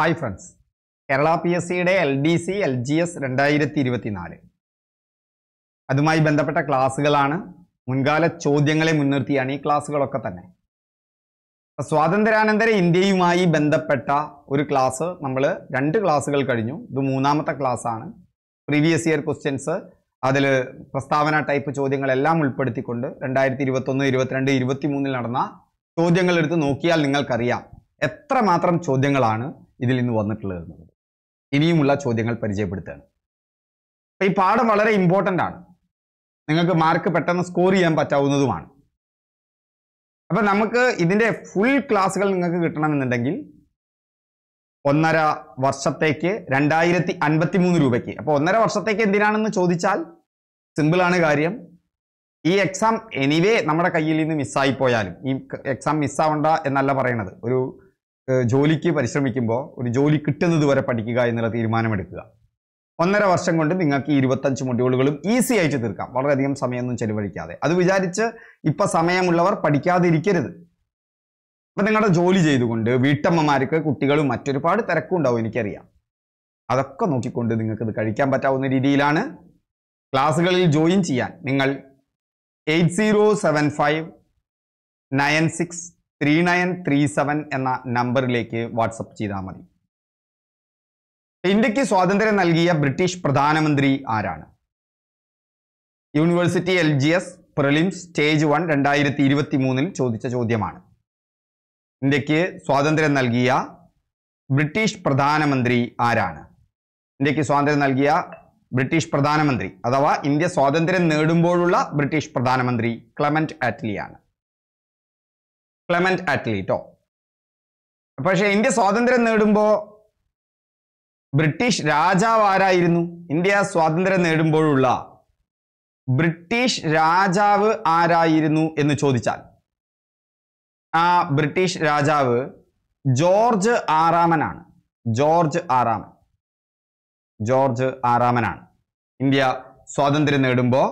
Hi friends Kerala P S സിയുടെ L D C L G S രണ്ടായിരത്തി ഇരുപത്തിനാല് അതുമായി ബന്ധപ്പെട്ട ക്ലാസ്സുകളാണ്. മുൻകാല ചോദ്യങ്ങളെ മുൻനിർത്തിയാണ് ഈ ക്ലാസ്സുകളൊക്കെ തന്നെ. സ്വാതന്ത്ര്യാനന്തര ഇന്ത്യയുമായി ബന്ധപ്പെട്ട ഒരു ക്ലാസ് നമ്മൾ രണ്ട് ക്ലാസ്സുകൾ കഴിഞ്ഞു. ഇത് മൂന്നാമത്തെ ക്ലാസ് ആണ് പ്രീവിയസ് ഇയർ ക്വസ്റ്റ്യൻസ് അതിൽ പ്രസ്താവന ടൈപ്പ് ചോദ്യങ്ങളെല്ലാം ഉൾപ്പെടുത്തിക്കൊണ്ട് രണ്ടായിരത്തി ഇരുപത്തൊന്ന് ഇരുപത്തിരണ്ട് ഇരുപത്തി മൂന്നിൽ നടന്ന ചോദ്യങ്ങൾ എടുത്ത് നോക്കിയാൽ നിങ്ങൾക്കറിയാം. എത്രമാത്രം ചോദ്യങ്ങളാണ്. ഇതിൽ നിന്ന് വന്നിട്ടുള്ളത്. എന്നുള്ളത് ഇനിയുമുള്ള ചോദ്യങ്ങൾ പരിചയപ്പെടുത്തുകയാണ്. ഈ പാഠം വളരെ ഇമ്പോർട്ടന്റ് ആണ്. നിങ്ങൾക്ക് മാർക്ക് പെട്ടെന്ന് സ്കോർ ചെയ്യാൻ പറ്റാവുന്നതുമാണ്. അപ്പൊ നമുക്ക് ഇതിന്റെ ഫുൾ ക്ലാസ്സുകൾ നിങ്ങൾക്ക് കിട്ടണമെന്നുണ്ടെങ്കിൽ ഒന്നര വർഷത്തേക്ക് രണ്ടായിരത്തി അൻപത്തി മൂന്ന് രൂപയ്ക്ക്. അപ്പോൾ ഒന്നര വർഷത്തേക്ക് എന്തിനാണെന്ന് ചോദിച്ചാൽ സിമ്പിൾ ആണ് കാര്യം. ഈ എക്സാം എനിവേ നമ്മുടെ കയ്യിൽ നിന്ന് മിസ്സായി പോയാലും ഈ എക്സാം മിസ്സാവണ്ട എന്നല്ല പറയണത്. ഒരു ജോലിക്ക് പരിശ്രമിക്കുമ്പോൾ ഒരു ജോലി കിട്ടുന്നത് വരെ പഠിക്കുക എന്നുള്ള തീരുമാനമെടുക്കുക. ഒന്നര വർഷം കൊണ്ട് നിങ്ങൾക്ക് ഈ ഇരുപത്തഞ്ച് മൊഡ്യൂളുകളും ഈസി ആയിട്ട് തീർക്കാം. വളരെയധികം സമയമൊന്നും ചെലവഴിക്കാതെ. അത് വിചാരിച്ച് ഇപ്പൊ സമയമുള്ളവർ പഠിക്കാതിരിക്കരുത്. അപ്പം നിങ്ങളുടെ ജോലി ചെയ്തുകൊണ്ട് വീട്ടമ്മമാർക്ക് കുട്ടികളും മറ്റൊരുപാട് തിരക്കും ഉണ്ടാവും എനിക്കറിയാം. അതൊക്കെ നോക്കിക്കൊണ്ട് നിങ്ങൾക്ക് ഇത് കഴിക്കാൻ പറ്റാവുന്ന രീതിയിലാണ് ക്ലാസ്സുകളിൽ ജോയിൻ ചെയ്യാൻ. നിങ്ങൾ eight zero seven five nine six three nine three seven എന്ന നമ്പറിലേക്ക് വാട്സപ്പ് ചെയ്താൽ മതി. ഇന്ത്യയ്ക്ക് സ്വാതന്ത്ര്യം നൽകിയ ബ്രിട്ടീഷ് പ്രധാനമന്ത്രി ആരാണ്? University L G S prelims stage one രണ്ടായിരത്തി ഇരുപത്തി മൂന്നിൽ ചോദിച്ച ചോദ്യമാണ്. ഇന്ത്യയ്ക്ക് സ്വാതന്ത്ര്യം നൽകിയ ബ്രിട്ടീഷ് പ്രധാനമന്ത്രി ആരാണ്? ഇന്ത്യയ്ക്ക് സ്വാതന്ത്ര്യം നൽകിയ ബ്രിട്ടീഷ് പ്രധാനമന്ത്രി അഥവാ ഇന്ത്യ സ്വാതന്ത്ര്യം നേടുമ്പോഴുള്ള ബ്രിട്ടീഷ് പ്രധാനമന്ത്രി ക്ലമന്റ് ആറ്റ്ലിയാണ് ക്ലമന്റ് ആറ്റ്ലി ട്ടോ പക്ഷേ ഇന്ത്യ സ്വാതന്ത്ര്യം നേടുമ്പോൾ ബ്രിട്ടീഷ് രാജാവ് ആരായിരുന്നു? ഇന്ത്യ സ്വാതന്ത്ര്യം നേടുമ്പോഴുള്ള ബ്രിട്ടീഷ് രാജാവ് ആരായിരുന്നു എന്ന് ചോദിച്ചാൽ ആ ബ്രിട്ടീഷ് രാജാവ് ജോർജ് ആറാമനാണ്. ജോർജ് ആറാമൻ. ജോർജ് ആറാമനാണ്. ഇന്ത്യ സ്വാതന്ത്ര്യം നേടുമ്പോൾ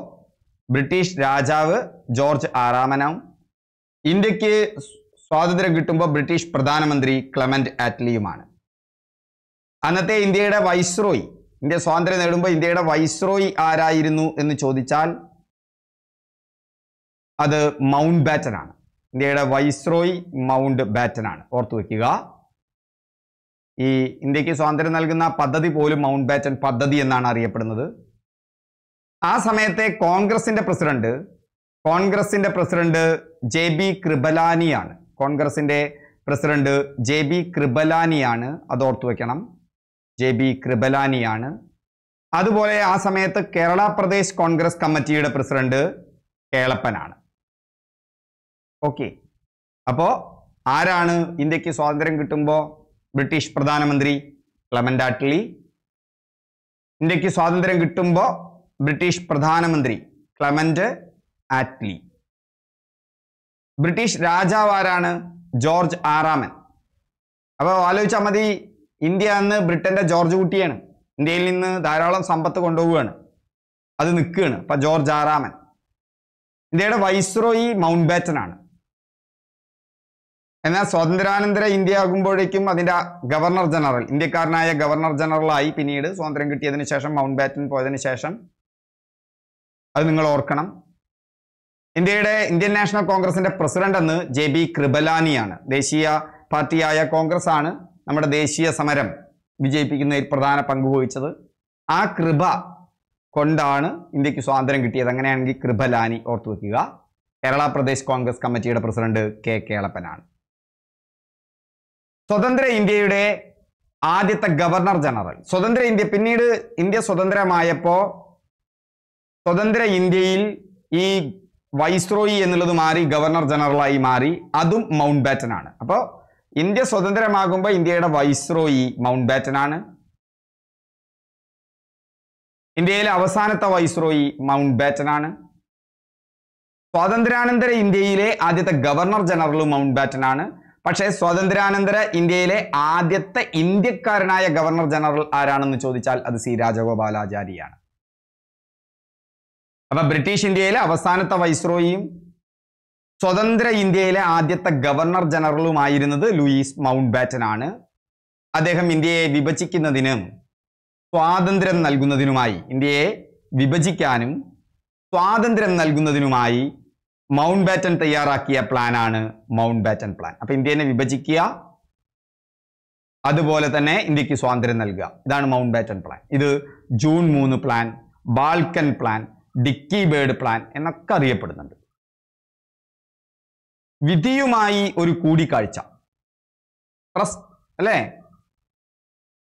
ബ്രിട്ടീഷ് രാജാവ് ജോർജ് ആറാമനാവും. ഇന്ത്യയ്ക്ക് സ്വാതന്ത്ര്യം കിട്ടുമ്പോൾ ബ്രിട്ടീഷ് പ്രധാനമന്ത്രി ക്ലമന്റ് ആറ്റ്ലിയുമാണ്. അന്നത്തെ ഇന്ത്യയുടെ വൈസ്രോയി ഇന്ത്യ സ്വാതന്ത്ര്യം നേടുമ്പോൾ ഇന്ത്യയുടെ വൈസ്രോയി ആരായിരുന്നു എന്ന് ചോദിച്ചാൽ അത് മൗണ്ട് ബാറ്റൻ ആണ് ഇന്ത്യയുടെ വൈസ്രോയി മൗണ്ട് ബാറ്റൻ ആണ് ഓർത്തു വയ്ക്കുക. ഈ ഇന്ത്യയ്ക്ക് സ്വാതന്ത്ര്യം നൽകുന്ന പദ്ധതി പോലും മൗണ്ട് ബാറ്റൻ പദ്ധതി എന്നാണ് അറിയപ്പെടുന്നത്. ആ സമയത്തെ കോൺഗ്രസിന്റെ പ്രസിഡന്റ് കോൺഗ്രസിന്റെ പ്രസിഡന്റ് ജെ ബി കൃപലാനിയാണ്. കോൺഗ്രസിന്റെ പ്രസിഡന്റ് ജെ ബി കൃപലാനിയാണ്. അത് ഓർത്തു വെക്കണം. ജെ ബി കൃപലാനിയാണ്. അതുപോലെ ആ സമയത്ത് കേരള പ്രദേശ് കോൺഗ്രസ് കമ്മിറ്റിയുടെ പ്രസിഡന്റ് കേളപ്പനാണ്. ഓക്കെ. അപ്പോ ആരാണ് ഇന്ത്യയ്ക്ക് സ്വാതന്ത്ര്യം കിട്ടുമ്പോൾ ബ്രിട്ടീഷ് പ്രധാനമന്ത്രി ക്ലമന്റ് ആറ്റ്ലി? ഇന്ത്യയ്ക്ക് സ്വാതന്ത്ര്യം കിട്ടുമ്പോൾ ബ്രിട്ടീഷ് പ്രധാനമന്ത്രി ക്ലമന്റ് ആറ്റ്ലി. ബ്രിട്ടീഷ് രാജാവ് ആരാണ് ജോർജ് ആറാമൻ. അപ്പോൾ ആലോചിച്ചാൽ മതി ഇന്ത്യ അന്ന് ബ്രിട്ടന്റെ ജോർജ് കുട്ടിയാണ്. ഇന്ത്യയിൽ നിന്ന് ധാരാളം സമ്പത്ത് കൊണ്ടുപോവുകയാണ്. അത് നിൽക്കുകയാണ്. അപ്പൊ ജോർജ് ആറാമൻ. ഇന്ത്യയുടെ വൈസ്രോയി മൗണ്ട് ബാറ്റൻ ആണ് എന്നാൽ സ്വാതന്ത്ര്യാനന്തര ഇന്ത്യ ആകുമ്പോഴേക്കും അതിന്റെ ഗവർണർ ജനറൽ ഇന്ത്യക്കാരനായ ഗവർണർ ജനറലായി പിന്നീട് സ്വാതന്ത്ര്യം കിട്ടിയതിന് ശേഷം മൗണ്ട് ബാറ്റൻ പോയതിനു ശേഷം. അത് നിങ്ങൾ ഓർക്കണം. ഇന്ത്യയുടെ ഇന്ത്യൻ നാഷണൽ കോൺഗ്രസിന്റെ പ്രസിഡന്റ് എന്ന് ജെ ബി കൃപലാനിയാണ്. ദേശീയ പാർട്ടിയായ കോൺഗ്രസ് ആണ് നമ്മുടെ ദേശീയ സമരം വിജയിപ്പിക്കുന്നതിൽ പ്രധാന പങ്ക് വഹിച്ചത്. ആ കൃപ കൊണ്ടാണ് ഇന്ത്യയ്ക്ക് സ്വാതന്ത്ര്യം കിട്ടിയത്. അങ്ങനെയാണെങ്കിൽ കൃപലാനി ഓർത്തു വയ്ക്കുക കേരള പ്രദേശ് കോൺഗ്രസ് കമ്മിറ്റിയുടെ പ്രസിഡന്റ് കെ കേളപ്പനാണ്. സ്വതന്ത്ര ഇന്ത്യയുടെ ആദ്യത്തെ ഗവർണർ ജനറൽ. സ്വതന്ത്ര ഇന്ത്യ പിന്നീട് ഇന്ത്യ സ്വതന്ത്രമായപ്പോ സ്വതന്ത്ര ഇന്ത്യയിൽ ഈ വൈസ്രോയി എന്നുള്ളത് മാറി ഗവർണർ ജനറലായി മാറി അതും മൗണ്ട് ബാറ്റൻ ആണ് അപ്പോൾ ഇന്ത്യ സ്വതന്ത്രമാകുമ്പോൾ ഇന്ത്യയുടെ വൈസ്രോയി മൗണ്ട് ബാറ്റൻ ആണ് ഇന്ത്യയിലെ അവസാനത്തെ വൈസ്രോയി മൗണ്ട് ബാറ്റൻ ആണ് സ്വാതന്ത്ര്യാനന്തര ഇന്ത്യയിലെ ആദ്യത്തെ ഗവർണർ ജനറലും മൗണ്ട് ബാറ്റൻ ആണ് പക്ഷേ സ്വാതന്ത്ര്യാനന്തര ഇന്ത്യയിലെ ആദ്യത്തെ ഇന്ത്യക്കാരനായ ഗവർണർ ജനറൽ ആരാണെന്ന് ചോദിച്ചാൽ അത് സി രാജഗോപാലാചാരിയാണ്. അപ്പൊ ബ്രിട്ടീഷ് ഇന്ത്യയിലെ അവസാനത്തെ വൈസ്രോയിയും സ്വതന്ത്ര ഇന്ത്യയിലെ ആദ്യത്തെ ഗവർണർ ജനറലുമായിരുന്നത് ലൂയിസ് മൗണ്ട് ബാറ്റൻ ആണ്. അദ്ദേഹം ഇന്ത്യയെ വിഭജിക്കുന്നതിനും സ്വാതന്ത്ര്യം നൽകുന്നതിനുമായി ഇന്ത്യയെ വിഭജിക്കാനും സ്വാതന്ത്ര്യം നൽകുന്നതിനുമായി മൗണ്ട് ബാറ്റൻ തയ്യാറാക്കിയ പ്ലാനാണ് മൗണ്ട് ബാറ്റൻ പ്ലാൻ അപ്പൊ ഇന്ത്യനെ വിഭജിക്കുക അതുപോലെ തന്നെ ഇന്ത്യയ്ക്ക് സ്വാതന്ത്ര്യം നൽകുക. ഇതാണ് മൗണ്ട് ബാറ്റൻ പ്ലാൻ ഇത് ജൂൺ മൂന്ന് plan Balkan plan Dickie Bird plan എന്നൊക്കെ അറിയപ്പെടുന്നുണ്ട്. വിധിയുമായി ഒരു കൂടിക്കാഴ്ച. പ്രസ് അല്ലേ?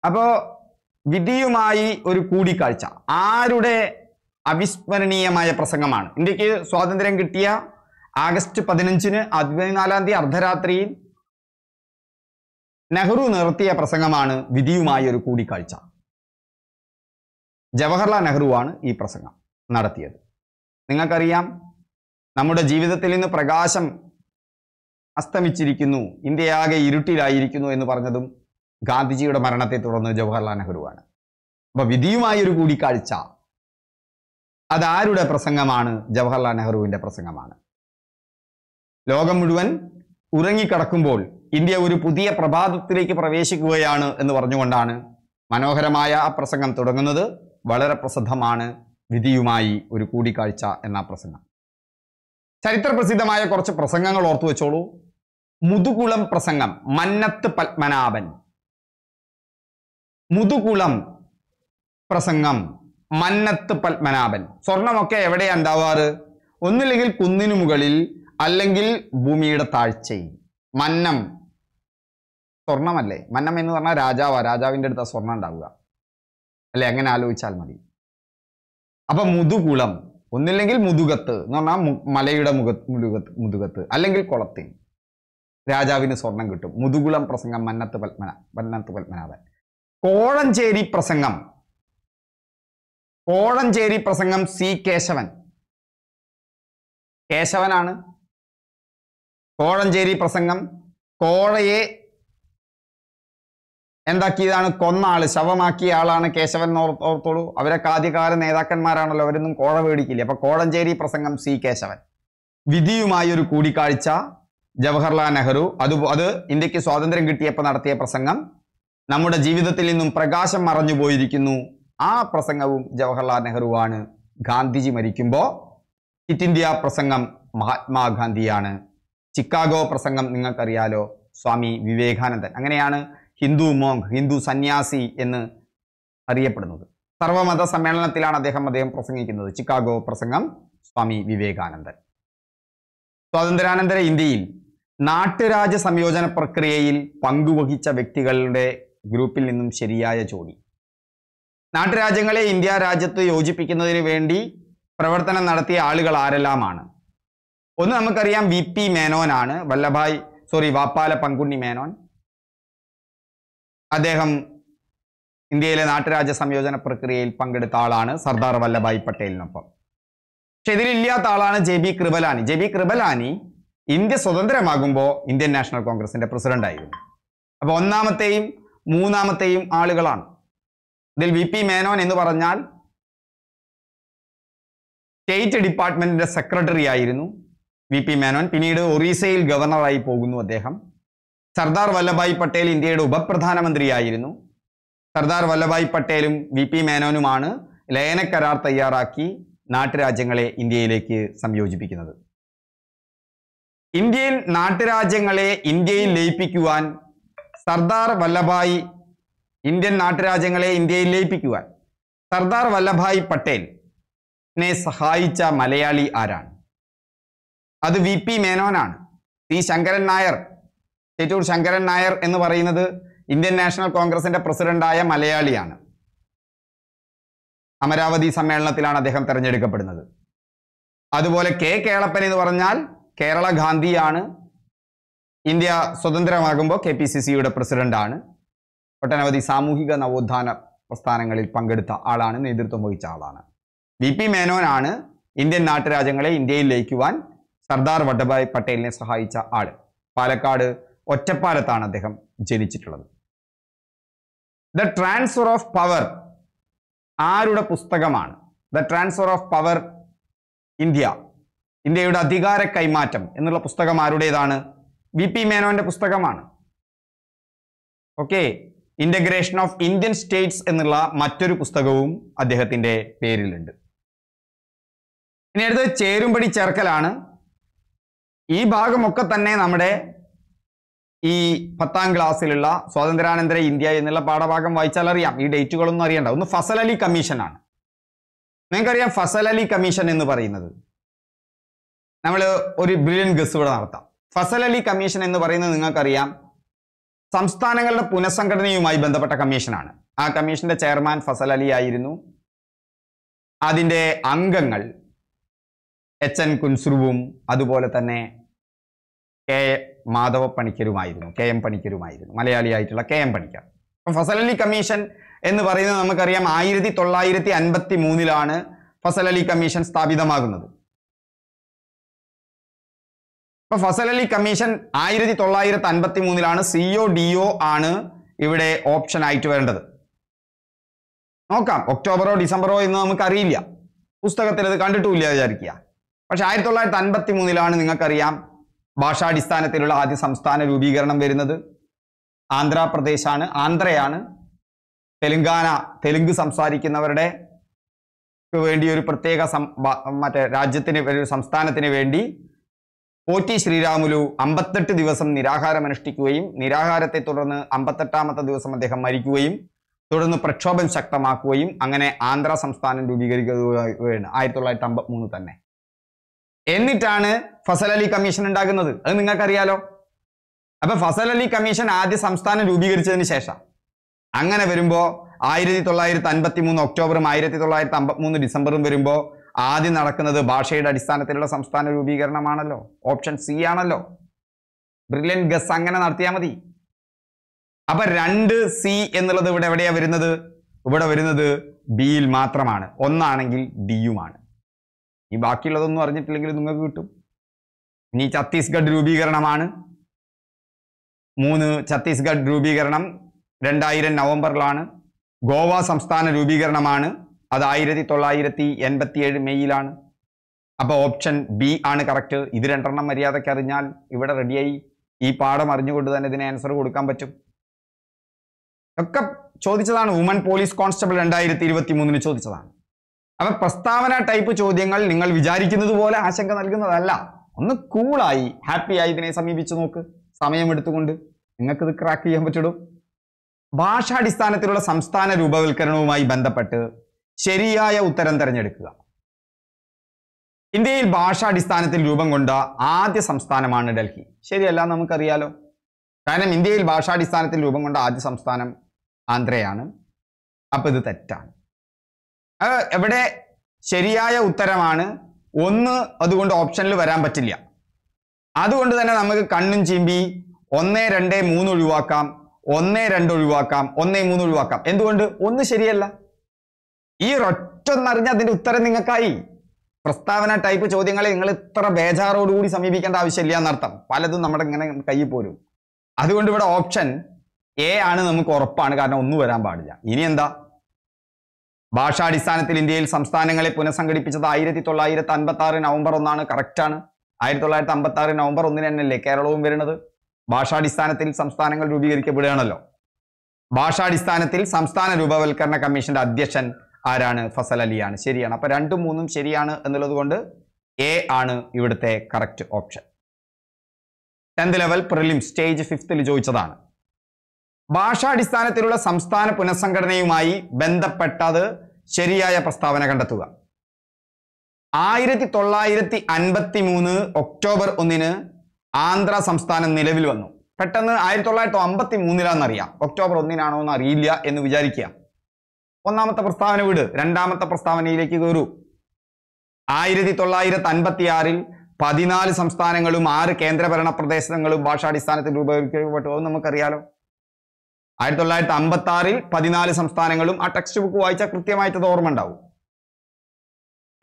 അപ്പോ വിധിയുമായി ഒരു കൂടിക്കാഴ്ച. ആരുടെ അവിസ്മരണീയമായ പ്രസംഗമാണ്? ഇന്ത്യയ്ക്ക് സ്വാതന്ത്ര്യം കിട്ടിയ ആഗസ്റ്റ് പതിനഞ്ചിന് പതിനാലാം തീയതി അർദ്ധരാത്രിയിൽ നെഹ്റു നിർത്തിയ പ്രസംഗമാണ് വിധിയുമായി ഒരു കൂടിക്കാഴ്ച. ജവഹർലാൽ നെഹ്റുവാണ് ഈ പ്രസംഗം. നടത്തിയത്. നിങ്ങൾക്കറിയാം നമ്മുടെ ജീവിതത്തിൽ നിന്ന് പ്രകാശം അസ്തമിച്ചിരിക്കുന്നു ഇന്ത്യയാകെ ഇരുട്ടിലായിരിക്കുന്നു എന്ന് പറഞ്ഞതും ഗാന്ധിജിയുടെ മരണത്തെ തുടർന്ന് ജവഹർലാൽ നെഹ്റുവാണ് അപ്പൊ വിധിയുമായൊരു കൂടിക്കാഴ്ച അതാരുടെ പ്രസംഗമാണ്? ജവഹർലാൽ നെഹ്റുവിന്റെ പ്രസംഗമാണ്. ലോകം മുഴുവൻ ഉറങ്ങിക്കിടക്കുമ്പോൾ ഇന്ത്യ ഒരു പുതിയ പ്രഭാതത്തിലേക്ക് പ്രവേശിക്കുകയാണ് എന്ന് പറഞ്ഞുകൊണ്ടാണ് മനോഹരമായ ആ പ്രസംഗം തുടങ്ങുന്നത്. വളരെ പ്രസിദ്ധമാണ്. വിധിയുമായി ഒരു കൂടിക്കാഴ്ച എന്ന പ്രസംഗം. ചരിത്ര പ്രസിദ്ധമായ കുറച്ച് പ്രസംഗങ്ങൾ ഓർത്തു വെച്ചോളൂ. മുതുകുളം പ്രസംഗം മന്നത്ത് പത്മനാഭൻ. മുതുകുളം പ്രസംഗം മന്നത്ത് പത്മനാഭൻ. സ്വർണമൊക്കെ എവിടെയാ ഉണ്ടാവാറ്? ഒന്നില്ലെങ്കിൽ കുന്നിനു മുകളിൽ അല്ലെങ്കിൽ ഭൂമിയുടെ താഴ്ചയിൽ. മന്നം. സ്വർണമല്ലേ? മന്നം എന്ന് പറഞ്ഞാൽ രാജാവാ. രാജാവിന്റെ അടുത്ത സ്വർണം ഉണ്ടാവുക. അല്ലെ? അങ്ങനെ ആലോചിച്ചാൽ മതി. അപ്പൊ മുതുകുളം. ഒന്നില്ലെങ്കിൽ മുതുകത്ത് എന്ന് പറഞ്ഞാൽ മലയുടെ മുഖ മുതുകത്ത് മുതുകത്ത്. അല്ലെങ്കിൽ കുളത്തിൽ. രാജാവിന് സ്വർണം കിട്ടും. മുതുകുളം പ്രസംഗം മന്നത്ത് പത്മന മന്നത്ത് പത്മനാഭൻ. കോഴഞ്ചേരി പ്രസംഗം. കോഴഞ്ചേരി പ്രസംഗം സി കേശവൻ. കേശവനാണ്. കോഴഞ്ചേരി പ്രസംഗം കോഴയെ എന്താക്കിയതാണ്? കൊന്ന ആൾ ശവമാക്കിയ ആളാണ് കേശവൻ ഓർത്തോളൂ. അവരൊക്കെ ആദ്യകാല നേതാക്കന്മാരാണല്ലോ. അവരൊന്നും കോഴ മേടിക്കില്ല. അപ്പൊ കോഴഞ്ചേരി പ്രസംഗം സി കേശവൻ. വിധിയുമായി ഒരു കൂടിക്കാഴ്ച ജവഹർലാൽ നെഹ്റു. അത് അത് ഇന്ത്യയ്ക്ക് സ്വാതന്ത്ര്യം കിട്ടിയപ്പോൾ നടത്തിയ പ്രസംഗം. നമ്മുടെ ജീവിതത്തിൽ നിന്നും പ്രകാശം മറഞ്ഞു പോയിരിക്കുന്നു. ആ പ്രസംഗവും ജവഹർലാൽ നെഹ്റുവാണ്. ഗാന്ധിജി മരിക്കുമ്പോൾ ക്വിറ്റ് ഇന്ത്യ പ്രസംഗം മഹാത്മാഗാന്ധിയാണ്. ചിക്കാഗോ പ്രസംഗം നിങ്ങൾക്കറിയാലോ? സ്വാമി വിവേകാനന്ദൻ. അങ്ങനെയാണ് ഹിന്ദു മോങ് ഹിന്ദു സന്യാസി എന്ന് അറിയപ്പെടുന്നത്. സർവമത സമ്മേളനത്തിലാണ് അദ്ദേഹം അദ്ദേഹം പ്രസംഗിക്കുന്നത്. ചിക്കാഗോ പ്രസംഗം സ്വാമി വിവേകാനന്ദൻ. സ്വാതന്ത്ര്യാനന്തര ഇന്ത്യയിൽ നാട്ടുരാജ്യ സംയോജന പ്രക്രിയയിൽ പങ്കുവഹിച്ച വ്യക്തികളുടെ ഗ്രൂപ്പിൽ നിന്നും ശരിയായ ജോഡി. നാട്ടുരാജ്യങ്ങളെ ഇന്ത്യ രാജ്യത്ത് യോജിപ്പിക്കുന്നതിന് വേണ്ടി പ്രവർത്തനം നടത്തിയ ആളുകൾ ആരെല്ലാമാണ്? ഒന്ന് നമുക്കറിയാം വി പി മേനോനാണ് വല്ലഭായ് സോറി വാപ്പാല പങ്കുണ്ണി മേനോൻ. അദ്ദേഹം ഇന്ത്യയിലെ നാട്ടുരാജ്യ സംയോജന പ്രക്രിയയിൽ പങ്കെടുത്ത ആളാണ് സർദാർ വല്ലഭായ് പട്ടേലിനൊപ്പം. പക്ഷെ ഇതിലില്ലാത്ത ആളാണ് J B Kripalani. J B Kripalani India സ്വതന്ത്രമാകുമ്പോൾ Indian National കോൺഗ്രസിന്റെ പ്രസിഡന്റ് ആയിരുന്നു. അപ്പൊ ഒന്നാമത്തെയും മൂന്നാമത്തെയും ആളുകളാണ്. ഇതിൽ വി പി മേനോൻ എന്ന് പറഞ്ഞാൽ സ്റ്റേറ്റ് ഡിപ്പാർട്ട്മെന്റിന്റെ സെക്രട്ടറി ആയിരുന്നു വി പി മേനോൻ. പിന്നീട് ഒറീസയിൽ ഗവർണറായി പോകുന്നു അദ്ദേഹം. സർദാർ വല്ലഭായ് പട്ടേൽ ഇന്ത്യയുടെ ഉപപ്രധാനമന്ത്രിയായിരുന്നു. സർദാർ വല്ലഭായ് പട്ടേലും വി പി മേനോനുമാണ് ലയന കരാർ തയ്യാറാക്കി നാട്ടുരാജ്യങ്ങളെ ഇന്ത്യയിലേക്ക് സംയോജിപ്പിക്കുന്നത്. ഇന്ത്യയിൽ നാട്ടുരാജ്യങ്ങളെ ഇന്ത്യയിൽ ലയിപ്പിക്കുവാൻ സർദാർ വല്ലഭായ് ഇന്ത്യൻ നാട്ടുരാജ്യങ്ങളെ ഇന്ത്യയിൽ ലയിപ്പിക്കുവാൻ സർദാർ വല്ലഭായ് പട്ടേലിനെ സഹായിച്ച മലയാളി ആരാണ്? അത് വി പി മേനോനാണ്. ടി ശങ്കരൻ നായർ ചേറ്റൂർ ശങ്കരൻ നായർ എന്ന് പറയുന്നത് ഇന്ത്യൻ നാഷണൽ കോൺഗ്രസിന്റെ പ്രസിഡന്റായ മലയാളിയാണ്. അമരാവതി സമ്മേളനത്തിലാണ് അദ്ദേഹം തെരഞ്ഞെടുക്കപ്പെടുന്നത്. അതുപോലെ കെ കേളപ്പൻ എന്ന് പറഞ്ഞാൽ കേരള ഗാന്ധിയാണ്. ഇന്ത്യ സ്വതന്ത്രമാകുമ്പോൾ കെ പി സി സിയുടെ പ്രസിഡന്റാണ്. ഒട്ടനവധി സാമൂഹിക നവോത്ഥാന പ്രസ്ഥാനങ്ങളിൽ പങ്കെടുത്ത ആളാണ് നേതൃത്വം വഹിച്ച ആളാണ്. വി പി മേനോനാണ് ഇന്ത്യൻ നാട്ടുരാജ്യങ്ങളെ ഇന്ത്യയിൽ ലയിക്കുവാൻ സർദാർ വല്ലഭായ് പട്ടേലിനെ സഹായിച്ച ആൾ. പാലക്കാട് ഒറ്റപ്പാലത്താണ് അദ്ദേഹം ജനിച്ചിട്ടുള്ളത്. ദ ട്രാൻസ്ഫർ ഓഫ് പവർ ആരുടെ പുസ്തകമാണ്? The transfer of power India. ഇന്ത്യയുടെ അധികാര കൈമാറ്റം എന്നുള്ള പുസ്തകം ആരുടേതാണ്? വി പി മേനോന്റെ പുസ്തകമാണ്. Okay integration of Indian states എന്നുള്ള മറ്റൊരു പുസ്തകവും അദ്ദേഹത്തിന്റെ പേരിലുണ്ട്. ഇനി അടുത്തത് ചേരുംപടി ചേർക്കലാണ്. ഈ ഭാഗമൊക്കെ തന്നെ നമ്മുടെ ഈ പത്താം ക്ലാസ്സിലുള്ള സ്വാതന്ത്ര്യാനന്തര ഇന്ത്യ എന്നുള്ള പാഠഭാഗം വായിച്ചാൽ അറിയാം ഈ ഡേറ്റുകളൊന്നും അറിയണ്ട. ഒന്ന് ഫസൽ അലി കമ്മീഷനാണ്. നിങ്ങൾക്കറിയാം ഫസൽ അലി കമ്മീഷൻ എന്ന് പറയുന്നത്. നമ്മൾ ഒരു ബ്രില്യൻ ഗസ് ഇവിടെ നടത്താം. ഫസൽ അലി കമ്മീഷൻ എന്ന് പറയുന്നത് നിങ്ങൾക്കറിയാം. സംസ്ഥാനങ്ങളുടെ പുനഃസംഘടനയുമായി ബന്ധപ്പെട്ട കമ്മീഷനാണ്. ആ കമ്മീഷന്റെ ചെയർമാൻ ഫസൽ അലി ആയിരുന്നു. അതിന്റെ അംഗങ്ങൾ എച്ച് എൻ കുൻസുറുവും അതുപോലെ തന്നെ കെ മാധവ പണിക്കരുമായിരുന്നു കെ എം പണിക്കരുമായിരുന്നു. മലയാളിയായിട്ടുള്ള കെ എം പണിക്കർ. അപ്പം ഫസൽ അലി കമ്മീഷൻ എന്ന് പറയുന്നത് നമുക്കറിയാം ആയിരത്തി തൊള്ളായിരത്തി അൻപത്തി മൂന്നിലാണ് ഫസൽ അലി കമ്മീഷൻ സ്ഥാപിതമാകുന്നത്. ഫസൽ അലി കമ്മീഷൻ ആയിരത്തി തൊള്ളായിരത്തി അൻപത്തി മൂന്നിലാണ് സിഒ ഡി ഒ ആണ് ഇവിടെ ഓപ്ഷൻ ആയിട്ട് വേണ്ടത് നോക്കാം ഒക്ടോബറോ ഡിസംബറോ എന്ന് നമുക്കറിയില്ല. പുസ്തകത്തിൽ അത് കണ്ടിട്ടുമില്ല വിചാരിക്കുക. പക്ഷെ ആയിരത്തി തൊള്ളായിരത്തി അൻപത്തി മൂന്നിലാണ് നിങ്ങൾക്കറിയാം ഭാഷാടിസ്ഥാനത്തിലുള്ള ആദ്യ സംസ്ഥാന രൂപീകരണം വരുന്നത് ആന്ധ്രാപ്രദേശാണ് ആന്ധ്രയാണ്. തെലുങ്കാന തെലുങ്ക് സംസാരിക്കുന്നവരുടെ വേണ്ടി ഒരു പ്രത്യേക മറ്റേ രാജ്യത്തിന് ഒരു സംസ്ഥാനത്തിന് വേണ്ടി പോറ്റി ശ്രീരാമുലു അമ്പത്തെട്ട് ദിവസം നിരാഹാരം അനുഷ്ഠിക്കുകയും നിരാഹാരത്തെ തുടർന്ന് അമ്പത്തെട്ടാമത്തെ ദിവസം അദ്ദേഹം മരിക്കുകയും തുടർന്ന് പ്രക്ഷോഭം ശക്തമാക്കുകയും അങ്ങനെ ആന്ധ്ര സംസ്ഥാനം രൂപീകരിക്കുകയാണ് ആയിരത്തി തന്നെ. എന്നിട്ടാണ് ഫസൽ അലി കമ്മീഷൻ ഉണ്ടാകുന്നത്. അത് നിങ്ങൾക്കറിയാലോ. അപ്പൊ ഫസൽ അലി കമ്മീഷൻ ആദ്യ സംസ്ഥാനം രൂപീകരിച്ചതിന് ശേഷം അങ്ങനെ വരുമ്പോൾ ആയിരത്തി തൊള്ളായിരത്തി അൻപത്തി മൂന്ന് ഒക്ടോബറും ആയിരത്തി തൊള്ളായിരത്തി അമ്പത്തി മൂന്ന് ഡിസംബറും വരുമ്പോൾ ആദ്യം നടക്കുന്നത് ഭാഷയുടെ അടിസ്ഥാനത്തിലുള്ള സംസ്ഥാന രൂപീകരണമാണല്ലോ. ഓപ്ഷൻ സി ആണല്ലോ. ബ്രില്യൻ ഗസ് അങ്ങനെ നടത്തിയാൽ മതി. അപ്പൊ രണ്ട് സി എന്നുള്ളത് ഇവിടെ എവിടെയാ വരുന്നത്? ഇവിടെ വരുന്നത് ബിയിൽ മാത്രമാണ്. ഒന്നാണെങ്കിൽ ഡിയുമാണ്. ഈ ബാക്കിയുള്ളതൊന്നും അറിഞ്ഞിട്ടില്ലെങ്കിൽ നിങ്ങൾക്ക് കിട്ടും. ഇനി ഛത്തീസ്ഗഡ് രൂപീകരണമാണ്. മൂന്ന് ഛത്തീസ്ഗഡ് രൂപീകരണം രണ്ടായിരം നവംബറിലാണ്. ഗോവ സംസ്ഥാന രൂപീകരണമാണ്. അത് ആയിരത്തി തൊള്ളായിരത്തി എൺപത്തി ഏഴ് മെയ്യിലാണ്. അപ്പോൾ ഓപ്ഷൻ ബി ആണ് കറക്റ്റ്. ഇത് രണ്ടെണ്ണം മര്യാദയ്ക്ക് അറിഞ്ഞാൽ ഇവിടെ റെഡിയായി ഈ പാഠം അറിഞ്ഞുകൊണ്ട് തന്നെ ഇതിന് ആൻസർ കൊടുക്കാൻ പറ്റും. ഒക്കെ ചോദിച്ചതാണ്. വുമൺ പോലീസ് കോൺസ്റ്റബിൾ രണ്ടായിരത്തി ഇരുപത്തി മൂന്നിന് ചോദിച്ചതാണ്. അപ്പൊ പ്രസ്താവന ടൈപ്പ് ചോദ്യങ്ങൾ നിങ്ങൾ വിചാരിക്കുന്നത് പോലെ ആശങ്ക നൽകുന്നതല്ല. ഒന്ന് കൂളായി ഹാപ്പി ആയി ഇതിനെ സമീപിച്ചു നോക്ക്. സമയമെടുത്തുകൊണ്ട് ഇത് ക്രാക്ക് ചെയ്യാൻ പറ്റിടും ഭാഷാടിസ്ഥാനത്തിലുള്ള സംസ്ഥാന രൂപവൽക്കരണവുമായി ബന്ധപ്പെട്ട് ശരിയായ ഉത്തരം തിരഞ്ഞെടുക്കുക. ഇന്ത്യയിൽ ഭാഷാടിസ്ഥാനത്തിൽ രൂപം കൊണ്ട ആദ്യ സംസ്ഥാനമാണ് ഡൽഹി. ശരിയല്ല നമുക്കറിയാലോ. കാരണം ഇന്ത്യയിൽ ഭാഷാടിസ്ഥാനത്തിൽ രൂപം കൊണ്ട ആദ്യ സംസ്ഥാനം ആന്ധ്രയാണ്. അപ്പൊ ഇത് തെറ്റാണ്. അത് എവിടെ ശരിയായ ഉത്തരമാണ്. ഒന്ന് അതുകൊണ്ട് ഓപ്ഷനിൽ വരാൻ പറ്റില്ല. അതുകൊണ്ട് തന്നെ നമുക്ക് കണ്ണും ചീമ്പി ഒന്ന് രണ്ട് മൂന്ന് ഒഴിവാക്കാം. ഒന്ന് രണ്ട് ഒഴിവാക്കാം. ഒന്ന് മൂന്ന് ഒഴിവാക്കാം. എന്തുകൊണ്ട്? ഒന്ന് ശരിയല്ല. ഈ ഒറ്റൊന്നറിഞ്ഞ് അതിന്റെ ഉത്തരം നിങ്ങൾക്കായി. പ്രസ്താവന ടൈപ്പ് ചോദ്യങ്ങളെ നിങ്ങൾ ഇത്ര ബേജാറോടുകൂടി സമീപിക്കേണ്ട ആവശ്യമില്ല എന്നർത്ഥം. പലതും നമ്മുടെ ഇങ്ങനെ കയ്യിൽ പോരും. അതുകൊണ്ട് ഇവിടെ ഓപ്ഷൻ എ ആണ് നമുക്ക് ഉറപ്പാണ്. കാരണം ഒന്നും വരാൻ പാടില്ല. ഇനി എന്താ? ഭാഷാടിസ്ഥാനത്തിൽ ഇന്ത്യയിൽ സംസ്ഥാനങ്ങളെ പുനഃസംഘടിപ്പിച്ചത് ആയിരത്തി തൊള്ളായിരത്തി അൻപത്തി ആറ് നവംബർ ഒന്നാണ്. ആണ്. ആയിരത്തി തൊള്ളായിരത്തി അമ്പത്തി ആറ് നവംബർ ഒന്നിന് തന്നെയല്ലേ കേരളവും വരുന്നത്? ഭാഷാടിസ്ഥാനത്തിൽ സംസ്ഥാനങ്ങൾ രൂപീകരിക്കപ്പെടുകയാണല്ലോ. ഭാഷാടിസ്ഥാനത്തിൽ സംസ്ഥാന രൂപവൽക്കരണ കമ്മീഷന്റെ അധ്യക്ഷൻ ആരാണ്? ഫസൽ അലിയാണ്. ശരിയാണ്. അപ്പൊ രണ്ടും മൂന്നും ശരിയാണ് എന്നുള്ളത് കൊണ്ട് എ ആണ് ഇവിടുത്തെ correct option tenth level prelim stage ഫിഫ്തിൽ ചോദിച്ചതാണ്. ഭാഷാടിസ്ഥാനത്തിലുള്ള സംസ്ഥാന പുനഃസംഘടനയുമായി ബന്ധപ്പെട്ടത് ശരിയായ പ്രസ്താവന കണ്ടെത്തുക. ആയിരത്തി തൊള്ളായിരത്തി അൻപത്തി മൂന്ന് ഒക്ടോബർ ഒന്നിന് ആന്ധ്ര സംസ്ഥാനം നിലവിൽ വന്നു. പെട്ടെന്ന് ആയിരത്തി തൊള്ളായിരത്തി അമ്പത്തി മൂന്നിലാണെന്നറിയാം ഒക്ടോബർ ഒന്നിനാണോ എന്ന് അറിയില്ല എന്ന് വിചാരിക്കുക. ഒന്നാമത്തെ പ്രസ്താവന വിട്. രണ്ടാമത്തെ പ്രസ്താവനയിലേക്ക് കയറൂ. ആയിരത്തി തൊള്ളായിരത്തി അൻപത്തി ആറിൽ പതിനാല് സംസ്ഥാനങ്ങളും ആറ് കേന്ദ്രഭരണ പ്രദേശങ്ങളും ഭാഷാടിസ്ഥാനത്തിൽ രൂപീകരിക്കപ്പെട്ടു. അത് നമുക്കറിയാലോ? ആയിരത്തി തൊള്ളായിരത്തി അമ്പത്തി ആറിൽ പതിനാല് സംസ്ഥാനങ്ങളും ആ ടെക്സ്റ്റ് ബുക്ക് വായിച്ചാൽ കൃത്യമായിട്ട് ഓർമ്മ ഉണ്ടാവും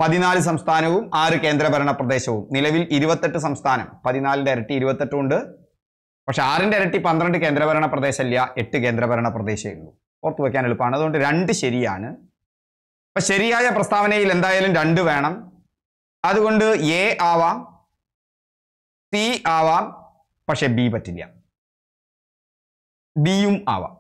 പതിനാല് സംസ്ഥാനവും ആറ് കേന്ദ്രഭരണ പ്രദേശവും. നിലവിൽ ഇരുപത്തെട്ട് സംസ്ഥാനം. പതിനാലിന്റെ ഇരട്ടി ഇരുപത്തെട്ടും ഉണ്ട്. പക്ഷെ ആറിന്റെ ഇരട്ടി പന്ത്രണ്ട് കേന്ദ്രഭരണ പ്രദേശമില്ല എട്ട് കേന്ദ്രഭരണ പ്രദേശമേ ഉള്ളൂ. ഓർത്ത് വയ്ക്കാൻ എളുപ്പമാണ്. അതുകൊണ്ട് രണ്ട് ശരിയാണ്. അപ്പൊ ശരിയായ പ്രസ്താവനയിൽ എന്തായാലും രണ്ട് വേണം. അതുകൊണ്ട് എ ആവാം സി ആവാം പക്ഷെ ബി പറ്റില്ല. ഡിയും ആവാം.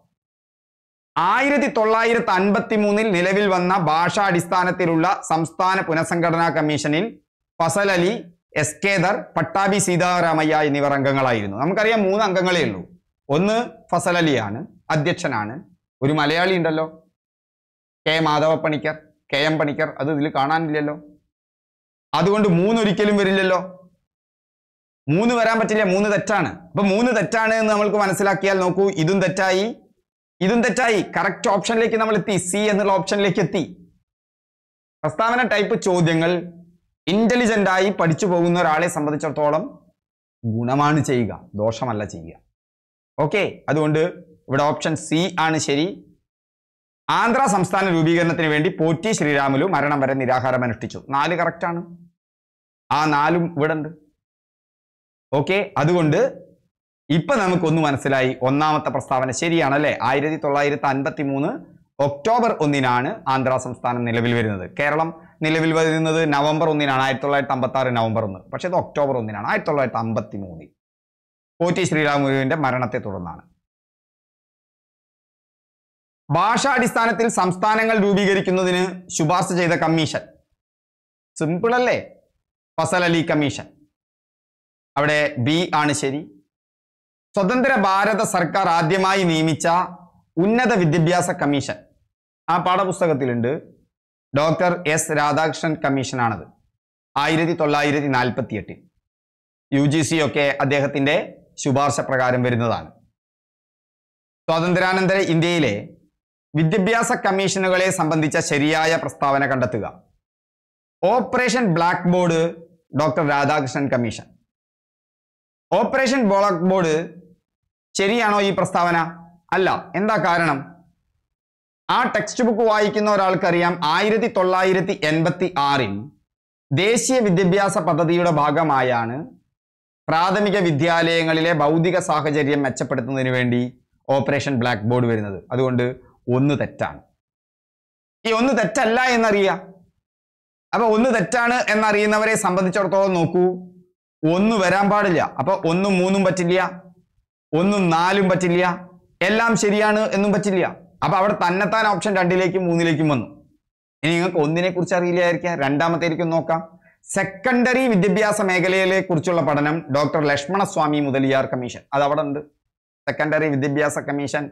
ആയിരത്തി തൊള്ളായിരത്തി അൻപത്തി മൂന്നിൽ നിലവിൽ വന്ന ഭാഷാടിസ്ഥാനത്തിലുള്ള സംസ്ഥാന പുനഃസംഘടനാ കമ്മീഷനിൽ ഫസൽ അലി എസ് കേദർ പട്ടാഭി സീതാരാമയ്യ എന്നിവർ അംഗങ്ങളായിരുന്നു. നമുക്കറിയാം മൂന്ന് അംഗങ്ങളേ ഉള്ളൂ. ഒന്ന് ഫസൽ അലിയാണ് അധ്യക്ഷനാണ്. ഒരു മലയാളി ഉണ്ടല്ലോ. K Madhava Panikkar K M Panikkar അത് ഇതിൽ കാണാനില്ലല്ലോ. അതുകൊണ്ട് മൂന്നൊരിക്കലും വരില്ലല്ലോ. മൂന്ന് വരാൻ പറ്റില്ല മൂന്ന് തെറ്റാണ്. അപ്പൊ മൂന്ന് തെറ്റാണ് എന്ന് നമ്മൾക്ക് മനസ്സിലാക്കിയാൽ നോക്കൂ ഇതും തെറ്റായി. ഇതും തെറ്റായി. കറക്റ്റ് ഓപ്ഷനിലേക്ക് നമ്മൾ എത്തി. സി എന്നുള്ള ഓപ്ഷനിലേക്ക് എത്തി. പ്രസ്താവന ടൈപ്പ് ചോദ്യങ്ങൾ ഇന്റലിജന്റ് ആയി പഠിച്ചു പോകുന്ന ഒരാളെ സംബന്ധിച്ചിടത്തോളം ഗുണമാണ് ചെയ്യുക ദോഷമല്ല ചെയ്യുക. ഓക്കെ അതുകൊണ്ട് ഇവിടെ ഓപ്ഷൻ സി ആണ് ശരി. ആന്ധ്ര സംസ്ഥാന രൂപീകരണത്തിന് വേണ്ടി പോറ്റി ശ്രീരാമുലു മരണം വരെ നിരാഹാരം അനുഷ്ഠിച്ചു. നാല് കറക്റ്റാണ് ആ നാലും ഇവിടെ ഉണ്ട് ഓക്കെ അതുകൊണ്ട് ഇപ്പൊ നമുക്കൊന്ന് മനസ്സിലായി ഒന്നാമത്തെ പ്രസ്താവന ശരിയാണല്ലേ ആയിരത്തി തൊള്ളായിരത്തി അൻപത്തി മൂന്ന് ഒക്ടോബർ ഒന്നിനാണ് ആന്ധ്ര സംസ്ഥാനം നിലവിൽ വരുന്നത്. കേരളം നിലവിൽ വരുന്നത് നവംബർ ഒന്നിനാണ് ആയിരത്തി തൊള്ളായിരത്തി അമ്പത്തി ആറ് നവംബർ ഒന്ന്. പക്ഷേ ഇത് ഒക്ടോബർ ഒന്നിനാണ് ആയിരത്തി തൊള്ളായിരത്തി അമ്പത്തി മൂന്നിൽ പോറ്റി ശ്രീരാമുലുവിന്റെ മരണത്തെ തുടർന്നാണ്. ഭാഷാടിസ്ഥാനത്തിൽ സംസ്ഥാനങ്ങൾ രൂപീകരിക്കുന്നതിന് ശുപാർശ ചെയ്ത കമ്മീഷൻ. സിമ്പിൾ അല്ലേ? ഫസൽ അലി കമ്മീഷൻ. അവിടെ ബി ആണ് ശരി. സ്വതന്ത്ര ഭാരത സർക്കാർ ആദ്യമായി നിയമിച്ച ഉന്നത വിദ്യാഭ്യാസ കമ്മീഷൻ. ആ പാഠപുസ്തകത്തിലുണ്ട് ഡോക്ടർ എസ് രാധാകൃഷ്ണൻ കമ്മീഷനാണത്. ആയിരത്തി തൊള്ളായിരത്തി നാൽപ്പത്തി എട്ടിൽ യു ജി സി ഒക്കെ അദ്ദേഹത്തിന്റെ ശുപാർശ പ്രകാരം വരുന്നതാണ്. സ്വാതന്ത്ര്യാനന്തര ഇന്ത്യയിലെ വിദ്യാഭ്യാസ കമ്മീഷനുകളെ സംബന്ധിച്ച ശരിയായ പ്രസ്താവന കണ്ടെത്തുക. Operation blackboard doctor Radhakrishnan commission. Operation blackboard ശരിയാണോ ഈ പ്രസ്താവന? അല്ല. എന്താ കാരണം? ആ ടെക്സ്റ്റ് ബുക്ക് വായിക്കുന്ന ഒരാൾക്കറിയാം ആയിരത്തി തൊള്ളായിരത്തി എൺപത്തി ആറിൽ ദേശീയ വിദ്യാഭ്യാസ പദ്ധതിയുടെ ഭാഗമായാണ് പ്രാഥമിക വിദ്യാലയങ്ങളിലെ ഭൗതിക സാഹചര്യം മെച്ചപ്പെടുത്തുന്നതിന് വേണ്ടി ഓപ്പറേഷൻ ബ്ലാക്ക് ബോർഡ് വരുന്നത്. അതുകൊണ്ട് ഒന്ന് തെറ്റാണ്. ഈ ഒന്ന് തെറ്റല്ല എന്നറിയാം. അപ്പൊ ഒന്ന് തെറ്റാണ് എന്നറിയുന്നവരെ സംബന്ധിച്ചിടത്തോളം നോക്കൂ. ഒന്ന് വരാൻ പാടില്ല. അപ്പൊ ഒന്നും മൂന്നും പറ്റില്ല. ഒന്നും നാലും പറ്റില്ല. എല്ലാം ശരിയാണ് എന്നും പറ്റില്ല. അപ്പൊ അവിടെ തന്നെത്താൻ ഓപ്ഷൻ രണ്ടിലേക്കും മൂന്നിലേക്കും വന്നു. ഇനി നിങ്ങൾക്ക് ഒന്നിനെ കുറിച്ച് അറിയില്ലായിരിക്കാം. രണ്ടാമത്തേക്കും നോക്കാം. സെക്കൻഡറി വിദ്യാഭ്യാസ മേഖലയിലെ കുറിച്ചുള്ള പഠനം ഡോക്ടർ ലക്ഷ്മണസ്വാമി മുതലിയാർ കമ്മീഷൻ അത് അവിടെ ഉണ്ട്. സെക്കൻഡറി വിദ്യാഭ്യാസ കമ്മീഷൻ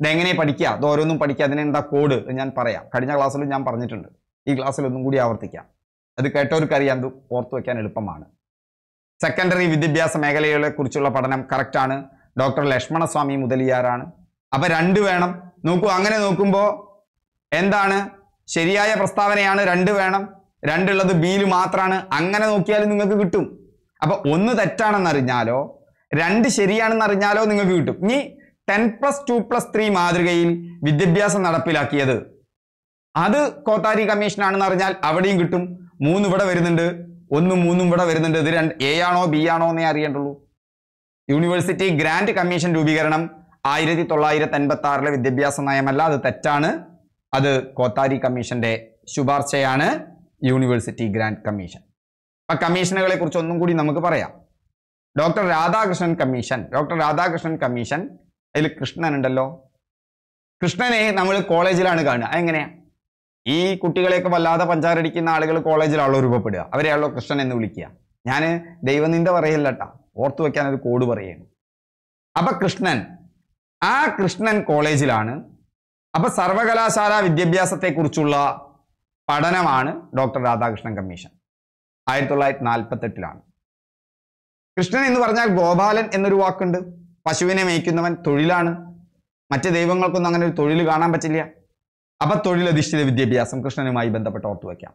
ഇതെങ്ങനെ പഠിക്കുക? അത് ഓരോന്നും പഠിക്കുക. അതിനെന്താ കോഡ് ഞാൻ പറയാം. കഴിഞ്ഞ ക്ലാസ്സിലും ഞാൻ പറഞ്ഞിട്ടുണ്ട്. ഈ ക്ലാസ്സിൽ ഒന്നും കൂടി ആവർത്തിക്കാം. അത് കേട്ടവർക്കറിയാം. അത് ഓർത്തു വെക്കാൻ എളുപ്പമാണ്. സെക്കൻഡറി വിദ്യാഭ്യാസ മേഖലകളെ കുറിച്ചുള്ള പഠനം കറക്റ്റാണ് ഡോക്ടർ ലക്ഷ്മണസ്വാമി മുതലിയാറാണ് അപ്പൊ രണ്ട് വേണം. നോക്കൂ അങ്ങനെ നോക്കുമ്പോൾ എന്താണ്? ശരിയായ പ്രസ്താവനയാണ് രണ്ട് വേണം. രണ്ടുള്ളത് ബിയിൽ മാത്രമാണ് അങ്ങനെ നോക്കിയാലും നിങ്ങൾക്ക് കിട്ടും. അപ്പൊ ഒന്ന് തെറ്റാണെന്ന് അറിഞ്ഞാലോ രണ്ട് ശരിയാണെന്ന് അറിഞ്ഞാലോ നിങ്ങൾക്ക് കിട്ടും. ഇനി ten plus two plus three മാതൃകയിൽ വിദ്യാഭ്യാസം നടപ്പിലാക്കിയത്. അത് കോത്താരി കമ്മീഷനാണെന്ന് അറിഞ്ഞാൽ അവിടെയും കിട്ടും. മൂന്ന് ഇവിടെ വരുന്നുണ്ട്. ഒന്നും മൂന്നും ഇവിടെ വരുന്നുണ്ട്. ഇത് രണ്ട് എ ആണോ ബി ആണോ എന്നേ അറിയേണ്ടുള്ളൂ. യൂണിവേഴ്സിറ്റി ഗ്രാൻഡ് കമ്മീഷൻ രൂപീകരണം ആയിരത്തി തൊള്ളായിരത്തി അൻപത്തി ആറിലെ വിദ്യാഭ്യാസ നയമല്ല. അത് തെറ്റാണ്. അത് കോത്താരി കമ്മീഷന്റെ ശുപാർശയാണ്. യൂണിവേഴ്സിറ്റി ഗ്രാൻഡ് കമ്മീഷൻ ആ കമ്മീഷനുകളെ കുറിച്ച് ഒന്നും കൂടി നമുക്ക് പറയാം. Doctor Radhakrishnan commission doctor Radhakrishnan commission അതിൽ കൃഷ്ണൻ ഉണ്ടല്ലോ. കൃഷ്ണനെ നമ്മൾ കോളേജിലാണ് കാണുക. അതെങ്ങനെയാ? ഈ കുട്ടികളെയൊക്കെ വല്ലാതെ പഞ്ചാരടിക്കുന്ന ആളുകൾ കോളേജിലാണല്ലോ രൂപപ്പെടുക. അവരെയാണല്ലോ കൃഷ്ണൻ എന്ന് വിളിക്കുക. ഞാൻ ദൈവനിന്ദ പറയല്ലട്ടാ ഓർത്തു വെക്കാൻ ഒരു കോഡ് പറയുന്നു അപ്പൊ കൃഷ്ണൻ ആ കൃഷ്ണൻ കോളേജിലാണ്. അപ്പൊ സർവകലാശാല വിദ്യാഭ്യാസത്തെക്കുറിച്ചുള്ള പഠനമാണ് ഡോക്ടർ രാധാകൃഷ്ണൻ കമ്മീഷൻ. ആയിരത്തി തൊള്ളായിരത്തി നാൽപ്പത്തി എട്ടിലാണ് കൃഷ്ണൻ എന്ന് പറഞ്ഞാൽ ഗോപാലൻ എന്നൊരു വാക്കുണ്ട്. പശുവിനെ മേയ്ക്കുന്നവൻ തൊഴിലാണ്. മറ്റ് ദൈവങ്ങൾക്കൊന്നും അങ്ങനെ ഒരു തൊഴിൽ കാണാൻ പറ്റില്ല. അപ്പൊ തൊഴിലധിഷ്ഠിത വിദ്യാഭ്യാസം കൃഷ്ണനുമായി ബന്ധപ്പെട്ട് ഓർത്തു വയ്ക്കാം.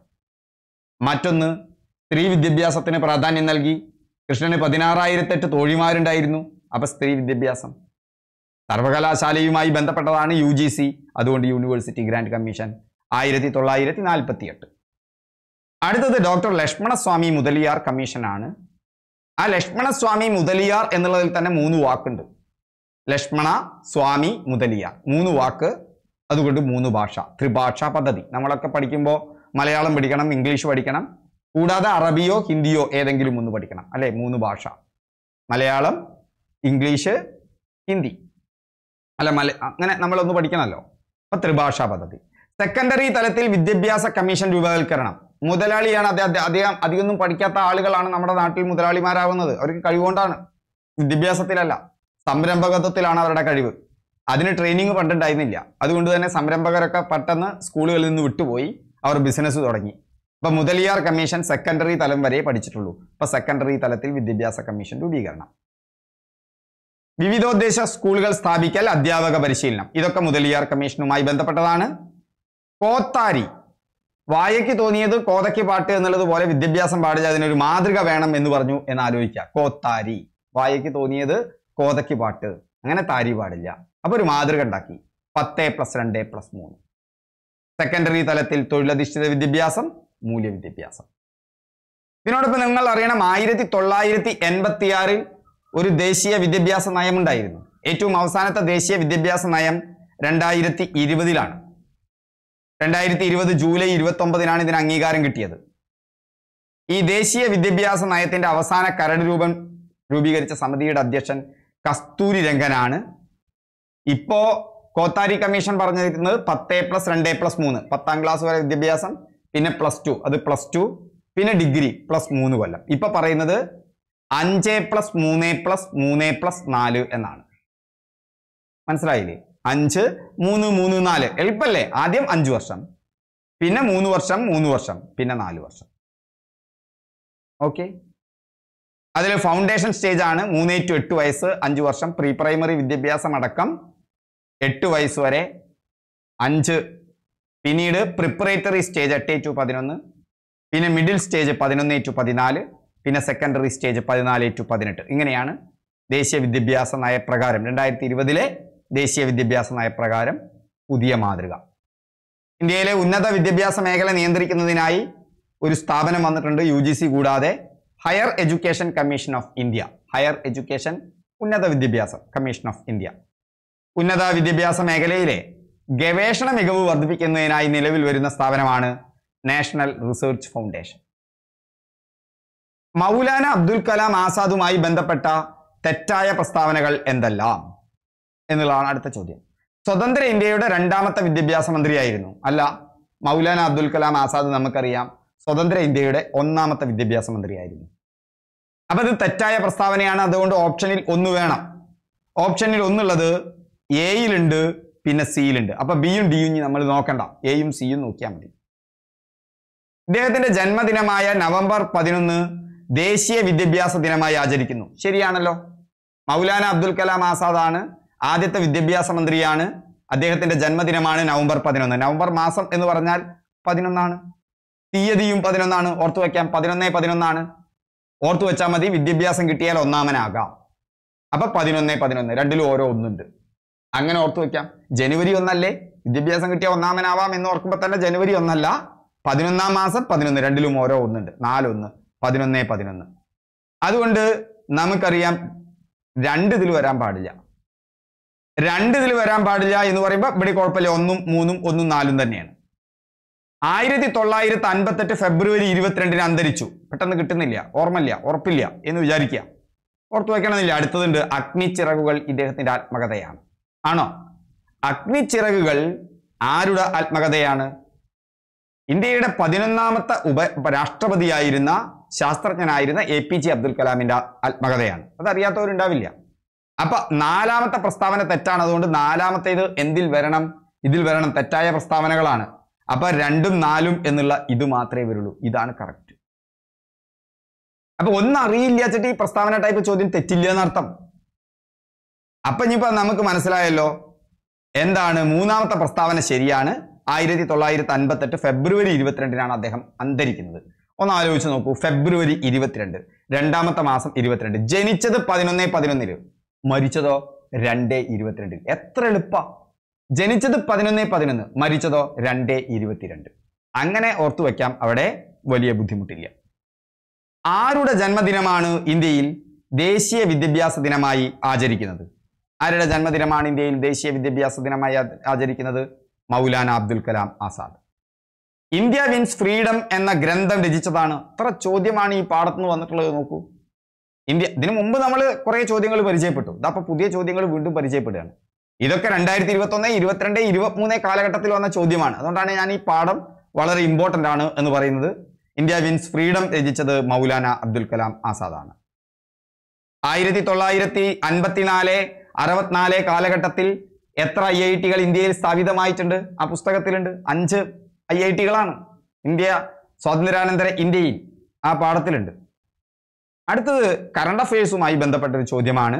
മറ്റൊന്ന് സ്ത്രീ വിദ്യാഭ്യാസത്തിന് പ്രാധാന്യം നൽകി. കൃഷ്ണന് പതിനാറായിരത്തെട്ട് തോഴിമാരുണ്ടായിരുന്നു. അപ്പൊ സ്ത്രീ വിദ്യാഭ്യാസം. സർവകലാശാലയുമായി ബന്ധപ്പെട്ടതാണ് യു ജി സി അതുകൊണ്ട് യൂണിവേഴ്സിറ്റി ഗ്രാൻഡ് കമ്മീഷൻ ആയിരത്തി തൊള്ളായിരത്തി നാൽപ്പത്തി എട്ട് അടുത്തത് ഡോക്ടർ ലക്ഷ്മണസ്വാമി മുതലിയാർ കമ്മീഷനാണ്. ആ ലക്ഷ്മണസ്വാമി മുതലിയാർ എന്നുള്ളതിൽ തന്നെ മൂന്ന് വാക്കുണ്ട്. ലക്ഷ്മണ സ്വാമി മുതലിയാർ. മൂന്ന് വാക്ക് അതുകൊണ്ട് മൂന്ന് ഭാഷ ത്രിഭാഷാ പദ്ധതി. നമ്മളൊക്കെ പഠിക്കുമ്പോൾ മലയാളം പഠിക്കണം ഇംഗ്ലീഷ് പഠിക്കണം കൂടാതെ അറബിയോ ഹിന്ദിയോ ഏതെങ്കിലും ഒന്ന് പഠിക്കണം അല്ലെ? മൂന്ന് ഭാഷ. മലയാളം ഇംഗ്ലീഷ് ഹിന്ദി. അല്ല മല അങ്ങനെ നമ്മളൊന്ന് പഠിക്കണമല്ലോ. അപ്പൊ ത്രിഭാഷാ പദ്ധതി. സെക്കൻഡറി തലത്തിൽ വിദ്യാഭ്യാസ കമ്മീഷൻ രൂപവൽക്കരണം. മുതലാളിയാണ് അദ്ദേഹം അധികമൊന്നും പഠിക്കാത്ത ആളുകളാണ് നമ്മുടെ നാട്ടിൽ മുതലാളിമാരാവുന്നത്. അവർക്ക് കഴിവുകൊണ്ടാണ്. വിദ്യാഭ്യാസത്തിലല്ല സംരംഭകത്വത്തിലാണ് അവരുടെ കഴിവ്. അതിന് ട്രെയിനിങ് പണ്ടുണ്ടായിരുന്നില്ല. അതുകൊണ്ട് തന്നെ സംരംഭകരൊക്കെ പെട്ടെന്ന് സ്കൂളുകളിൽ നിന്ന് വിട്ടുപോയി. അവർ ബിസിനസ് തുടങ്ങി. ഇപ്പൊ മുതലിയാർ കമ്മീഷൻ സെക്കൻഡറി തലം വരെ പഠിച്ചിട്ടുള്ളൂ. ഇപ്പൊ സെക്കൻഡറി തലത്തിൽ വിദ്യാഭ്യാസ കമ്മീഷൻ രൂപീകരണം. വിവിധോദ്ദേശ സ്കൂളുകൾ സ്ഥാപിക്കൽ അധ്യാപക പരിശീലനം. ഇതൊക്കെ മുതലിയാർ കമ്മീഷനുമായി ബന്ധപ്പെട്ടതാണ്. കോത്താരി. വായയ്ക്ക് തോന്നിയത് കോതയ്ക്ക് പാട്ട് എന്നുള്ളത് പോലെ വിദ്യാഭ്യാസം പാടില്ല. അതിനൊരു മാതൃക വേണം എന്ന് പറഞ്ഞു എന്ന് ആലോചിക്കുക കോത്താരി. വായയ്ക്ക് തോന്നിയത് കോതയ്ക്ക് പാട്ട്. അങ്ങനെ താരി പാടില്ല. അപ്പൊ ഒരു മാതൃക ഉണ്ടാക്കി. പത്ത് പ്ലസ് രണ്ട് പ്ലസ് മൂന്ന്. സെക്കൻഡറി തലത്തിൽ തൊഴിലധിഷ്ഠിത വിദ്യാഭ്യാസം മൂല്യ വിദ്യാഭ്യാസം. ഇതിനോടൊപ്പം നിങ്ങൾ അറിയണം ആയിരത്തി തൊള്ളായിരത്തി എൺപത്തിയാറിൽ ഒരു ദേശീയ വിദ്യാഭ്യാസ നയമുണ്ടായിരുന്നു ഏറ്റവും അവസാനത്തെ ദേശീയ വിദ്യാഭ്യാസ നയം രണ്ടായിരത്തി ഇരുപതിലാണ് രണ്ടായിരത്തി ഇരുപത് ജൂലൈ ഇരുപത്തി ഒമ്പതിനാണ് ഇതിന് അംഗീകാരം കിട്ടിയത്. ഈ ദേശീയ വിദ്യാഭ്യാസ നയത്തിന്റെ അവസാന കരട് രൂപം രൂപീകരിച്ച സമിതിയുടെ അധ്യക്ഷൻ കസ്തൂരി രംഗനാണ് ഇപ്പോ കോത്താരി കമ്മീഷൻ പറഞ്ഞിരിക്കുന്നത് പത്ത് പ്ലസ് രണ്ട് പ്ലസ് മൂന്ന്. പത്താം ക്ലാസ് വരെ വിദ്യാഭ്യാസം പിന്നെ പ്ലസ് ടു അത് പ്ലസ് ടു പിന്നെ ഡിഗ്രി പ്ലസ് മൂന്ന് കൊല്ലം. ഇപ്പൊ പറയുന്നത് അഞ്ച് പ്ലസ് മൂന്ന് പ്ലസ് മൂന്ന് പ്ലസ് നാല് എന്നാണ്. മനസ്സിലായില്ലേ? അഞ്ച് മൂന്ന് മൂന്ന് നാല്. എളുപ്പല്ലേ? ആദ്യം അഞ്ച് വർഷം. പിന്നെ മൂന്ന് വർഷം മൂന്ന് വർഷം. പിന്നെ നാല് വർഷം. ഓക്കെ? അതിൽ ഫൗണ്ടേഷൻ സ്റ്റേജ് ആണ്. മൂന്ന് ടു എട്ട് വയസ്സ് അഞ്ച് വർഷം പ്രീ പ്രൈമറി വിദ്യാഭ്യാസം അടക്കം. എട്ട് വയസ്സ് വരെ അഞ്ച് പിന്നീട് പ്രിപ്പറേറ്ററി സ്റ്റേജ് എട്ട് ടു പതിനൊന്ന് പിന്നെ മിഡിൽ സ്റ്റേജ് പതിനൊന്ന് ടു പതിനാല് പിന്നെ സെക്കൻഡറി സ്റ്റേജ് പതിനാല് ടു പതിനെട്ട്. ഇങ്ങനെയാണ് ദേശീയ വിദ്യാഭ്യാസ നയപ്രകാരം. രണ്ടായിരത്തി ഇരുപതിലെ ദേശീയ വിദ്യാഭ്യാസ നയപ്രകാരം പുതിയ മാതൃക. ഇന്ത്യയിലെ ഉന്നത വിദ്യാഭ്യാസ മേഖല നിയന്ത്രിക്കുന്നതിനായി ഒരു സ്ഥാപനം വന്നിട്ടുണ്ട് യു കൂടാതെ higher education commission of India. Higher education ഉന്നത വിദ്യാഭ്യാസം കമ്മീഷൻ ഓഫ് ഇന്ത്യ. ഉന്നത വിദ്യാഭ്യാസ മേഖലയിലെ ഗവേഷണ മികവ് വർദ്ധിപ്പിക്കുന്നതിനായി നിലവിൽ വരുന്ന സ്ഥാപനമാണ് national research foundation. Maulana Abdul Kalam ആസാദുമായി ബന്ധപ്പെട്ട തെറ്റായ പ്രസ്താവനകൾ എന്തെല്ലാം എന്നുള്ളതാണ് അടുത്ത ചോദ്യം. സ്വതന്ത്ര ഇന്ത്യയുടെ രണ്ടാമത്തെ വിദ്യാഭ്യാസ മന്ത്രിയായിരുന്നു. അല്ല മൗലാന അബ്ദുൽ കലാം ആസാദ് നമുക്കറിയാം. സ്വതന്ത്ര ഇന്ത്യയുടെ ഒന്നാമത്തെ വിദ്യാഭ്യാസ മന്ത്രിയായിരുന്നു. അപ്പൊ ഇത് തെറ്റായ പ്രസ്താവനയാണ്. അതുകൊണ്ട് ഓപ്ഷനിൽ ഒന്ന് വേണം. ഓപ്ഷനിൽ ഒന്നുള്ളത് എയിലുണ്ട് പിന്നെ സിയിലുണ്ട് അപ്പൊ ബിയും ഡിയും നമ്മൾ നോക്കണ്ട. എയും സിയും നോക്കിയാൽ മതി. ഇദ്ദേഹത്തിന്റെ ജന്മദിനമായ നവംബർ പതിനൊന്ന് ദേശീയ വിദ്യാഭ്യാസ ദിനമായി ആചരിക്കുന്നു. ശരിയാണല്ലോ. മൗലാന അബ്ദുൽ കലാം ആസാദാണ്. ആദ്യത്തെ വിദ്യാഭ്യാസ മന്ത്രിയാണ്. അദ്ദേഹത്തിന്റെ ജന്മദിനമാണ് നവംബർ പതിനൊന്ന്. നവംബർ മാസം എന്ന് പറഞ്ഞാൽ പതിനൊന്നാണ്. തീയതിയും പതിനൊന്നാണ്. ഓർത്തു വയ്ക്കാം. പതിനൊന്നേ പതിനൊന്നാണ്. ഓർത്തു വെച്ചാൽ മതി. വിദ്യാഭ്യാസം കിട്ടിയാൽ ഒന്നാമനാകാം. അപ്പൊ പതിനൊന്നേ പതിനൊന്ന്. രണ്ടിലും ഓരോ ഒന്നുണ്ട്. അങ്ങനെ ഓർത്തു വെക്കാം. ജനുവരി ഒന്നല്ലേ? വിദ്യാഭ്യാസം കിട്ടിയ ഒന്നാമനാവാം എന്ന് ഓർക്കുമ്പോൾ തന്നെ ജനുവരി ഒന്നല്ല പതിനൊന്നാം മാസം പതിനൊന്ന് രണ്ടിലും ഓരോ ഒന്നുണ്ട്. നാലൊന്ന് പതിനൊന്നേ പതിനൊന്ന്. അതുകൊണ്ട് നമുക്കറിയാം രണ്ട് ഇതിൽ വരാൻ പാടില്ല. രണ്ട് ഇതിൽ വരാൻ പാടില്ല എന്ന് പറയുമ്പോൾ ഇവിടെ കുഴപ്പമില്ല. ഒന്നും മൂന്നും ഒന്നും നാലും തന്നെയാണ്. ആയിരത്തി തൊള്ളായിരത്തി അൻപത്തെട്ട് ഫെബ്രുവരി ഇരുപത്തിരണ്ടിന് അന്തരിച്ചു. പെട്ടെന്ന് കിട്ടുന്നില്ല. ഓർമ്മയില്ല. ഉറപ്പില്ല എന്ന് വിചാരിക്കുക. ഓർത്തു വയ്ക്കണമെന്നില്ല അടുത്തതുണ്ട് അഗ്നിച്ചിറകുകൾ ഇദ്ദേഹത്തിന്റെ ആത്മകഥയാണ്. ആണോ? അഗ്നിച്ചിറകുകൾ ആരുടെ ആത്മകഥയാണ്? ഇന്ത്യയുടെ പതിനൊന്നാമത്തെ ഉപ രാഷ്ട്രപതിയായിരുന്ന ശാസ്ത്രജ്ഞനായിരുന്ന എ പി ജെ അബ്ദുൽ കലാമിന്റെ ആത്മകഥയാണ്. അതറിയാത്തവരുണ്ടാവില്ല. അപ്പൊ നാലാമത്തെ പ്രസ്താവന തെറ്റാണ്. അതുകൊണ്ട് നാലാമത്തേത് എന്തിൽ വരണം? ഇതിൽ വരണം തെറ്റായ പ്രസ്താവനകളാണ്. അപ്പൊ രണ്ടും നാലും എന്നുള്ള ഇത് മാത്രമേ വരുള്ളൂ. ഇതാണ് കറക്റ്റ് അപ്പൊ ഒന്നും അറിയില്ല ഈ പ്രസ്താവന ടൈപ്പ് ചോദ്യം തെറ്റില്ല എന്നർത്ഥം. അപ്പൊ ഇനിയിപ്പോ നമുക്ക് മനസ്സിലായല്ലോ എന്താണ് മൂന്നാമത്തെ പ്രസ്താവന ശരിയാണ്. ആയിരത്തി തൊള്ളായിരത്തി അൻപത്തെട്ട് ഫെബ്രുവരി ഇരുപത്തിരണ്ടിനാണ് അദ്ദേഹം അന്തരിക്കുന്നത്. ഒന്ന് ആലോചിച്ച് നോക്കൂ ഫെബ്രുവരി ഇരുപത്തിരണ്ട് രണ്ടാമത്തെ മാസം ഇരുപത്തിരണ്ട്. ജനിച്ചത് പതിനൊന്നേ പതിനൊന്നിൽ മരിച്ചതോ രണ്ടേ ഇരുപത്തിരണ്ടിൽ എത്ര എളുപ്പ. ജനിച്ചത് പതിനൊന്നേ പതിനൊന്ന് മരിച്ചതോ രണ്ടേ ഇരുപത്തിരണ്ട്. അങ്ങനെ ഓർത്തു വയ്ക്കാം അവിടെ വലിയ ബുദ്ധിമുട്ടില്ല. ആരുടെ ജന്മദിനമാണ് ഇന്ത്യയിൽ ദേശീയ വിദ്യാഭ്യാസ ദിനമായി ആചരിക്കുന്നത്? ആരുടെ ജന്മദിനമാണ് ഇന്ത്യയിൽ ദേശീയ വിദ്യാഭ്യാസ ദിനമായി ആചരിക്കുന്നത്? Maulana Abdul Kalam Azad. India wins freedom എന്ന ഗ്രന്ഥം രചിച്ചതാണ്. ഇത്ര ചോദ്യമാണ് ഈ പാടത്ത് നിന്ന് വന്നിട്ടുള്ളത് നോക്കൂ. ഇന്ത്യ ഇതിനു മുമ്പ് നമ്മൾ കുറേ ചോദ്യങ്ങൾ പരിചയപ്പെട്ടു. ഇതപ്പൊ പുതിയ ചോദ്യങ്ങൾ വീണ്ടും പരിചയപ്പെടുകയാണ്. ഇതൊക്കെ രണ്ടായിരത്തി ഇരുപത്തി ഒന്ന് ഇരുപത്തിരണ്ട് ഇരുപത്തിമൂന്ന് കാലഘട്ടത്തിൽ വന്ന ചോദ്യമാണ്. അതുകൊണ്ടാണ് ഞാൻ ഈ പാഠം വളരെ ഇമ്പോർട്ടന്റ് ആണ് എന്ന് പറയുന്നത്. ഇന്ത്യ വിൻസ് ഫ്രീഡം രചിച്ചത് മൗലാന അബ്ദുൽ കലാം ആസാദാണ്. ആയിരത്തി തൊള്ളായിരത്തി അൻപത്തിനാല് അറുപത്തിനാല് കാലഘട്ടത്തിൽ എത്ര ഐ ഐ ടികൾ ഇന്ത്യയിൽ സ്ഥാപിതമായിട്ടുണ്ട്? ആ പുസ്തകത്തിലുണ്ട്. അഞ്ച് ഐ ഐ ടികളാണ് ഇന്ത്യ സ്വാതന്ത്ര്യാനന്തര ഇന്ത്യയിൽ ആ പാഠത്തിലുണ്ട്. അടുത്തത് കറണ്ട് അഫയേഴ്സുമായി ബന്ധപ്പെട്ട ഒരു ചോദ്യമാണ്.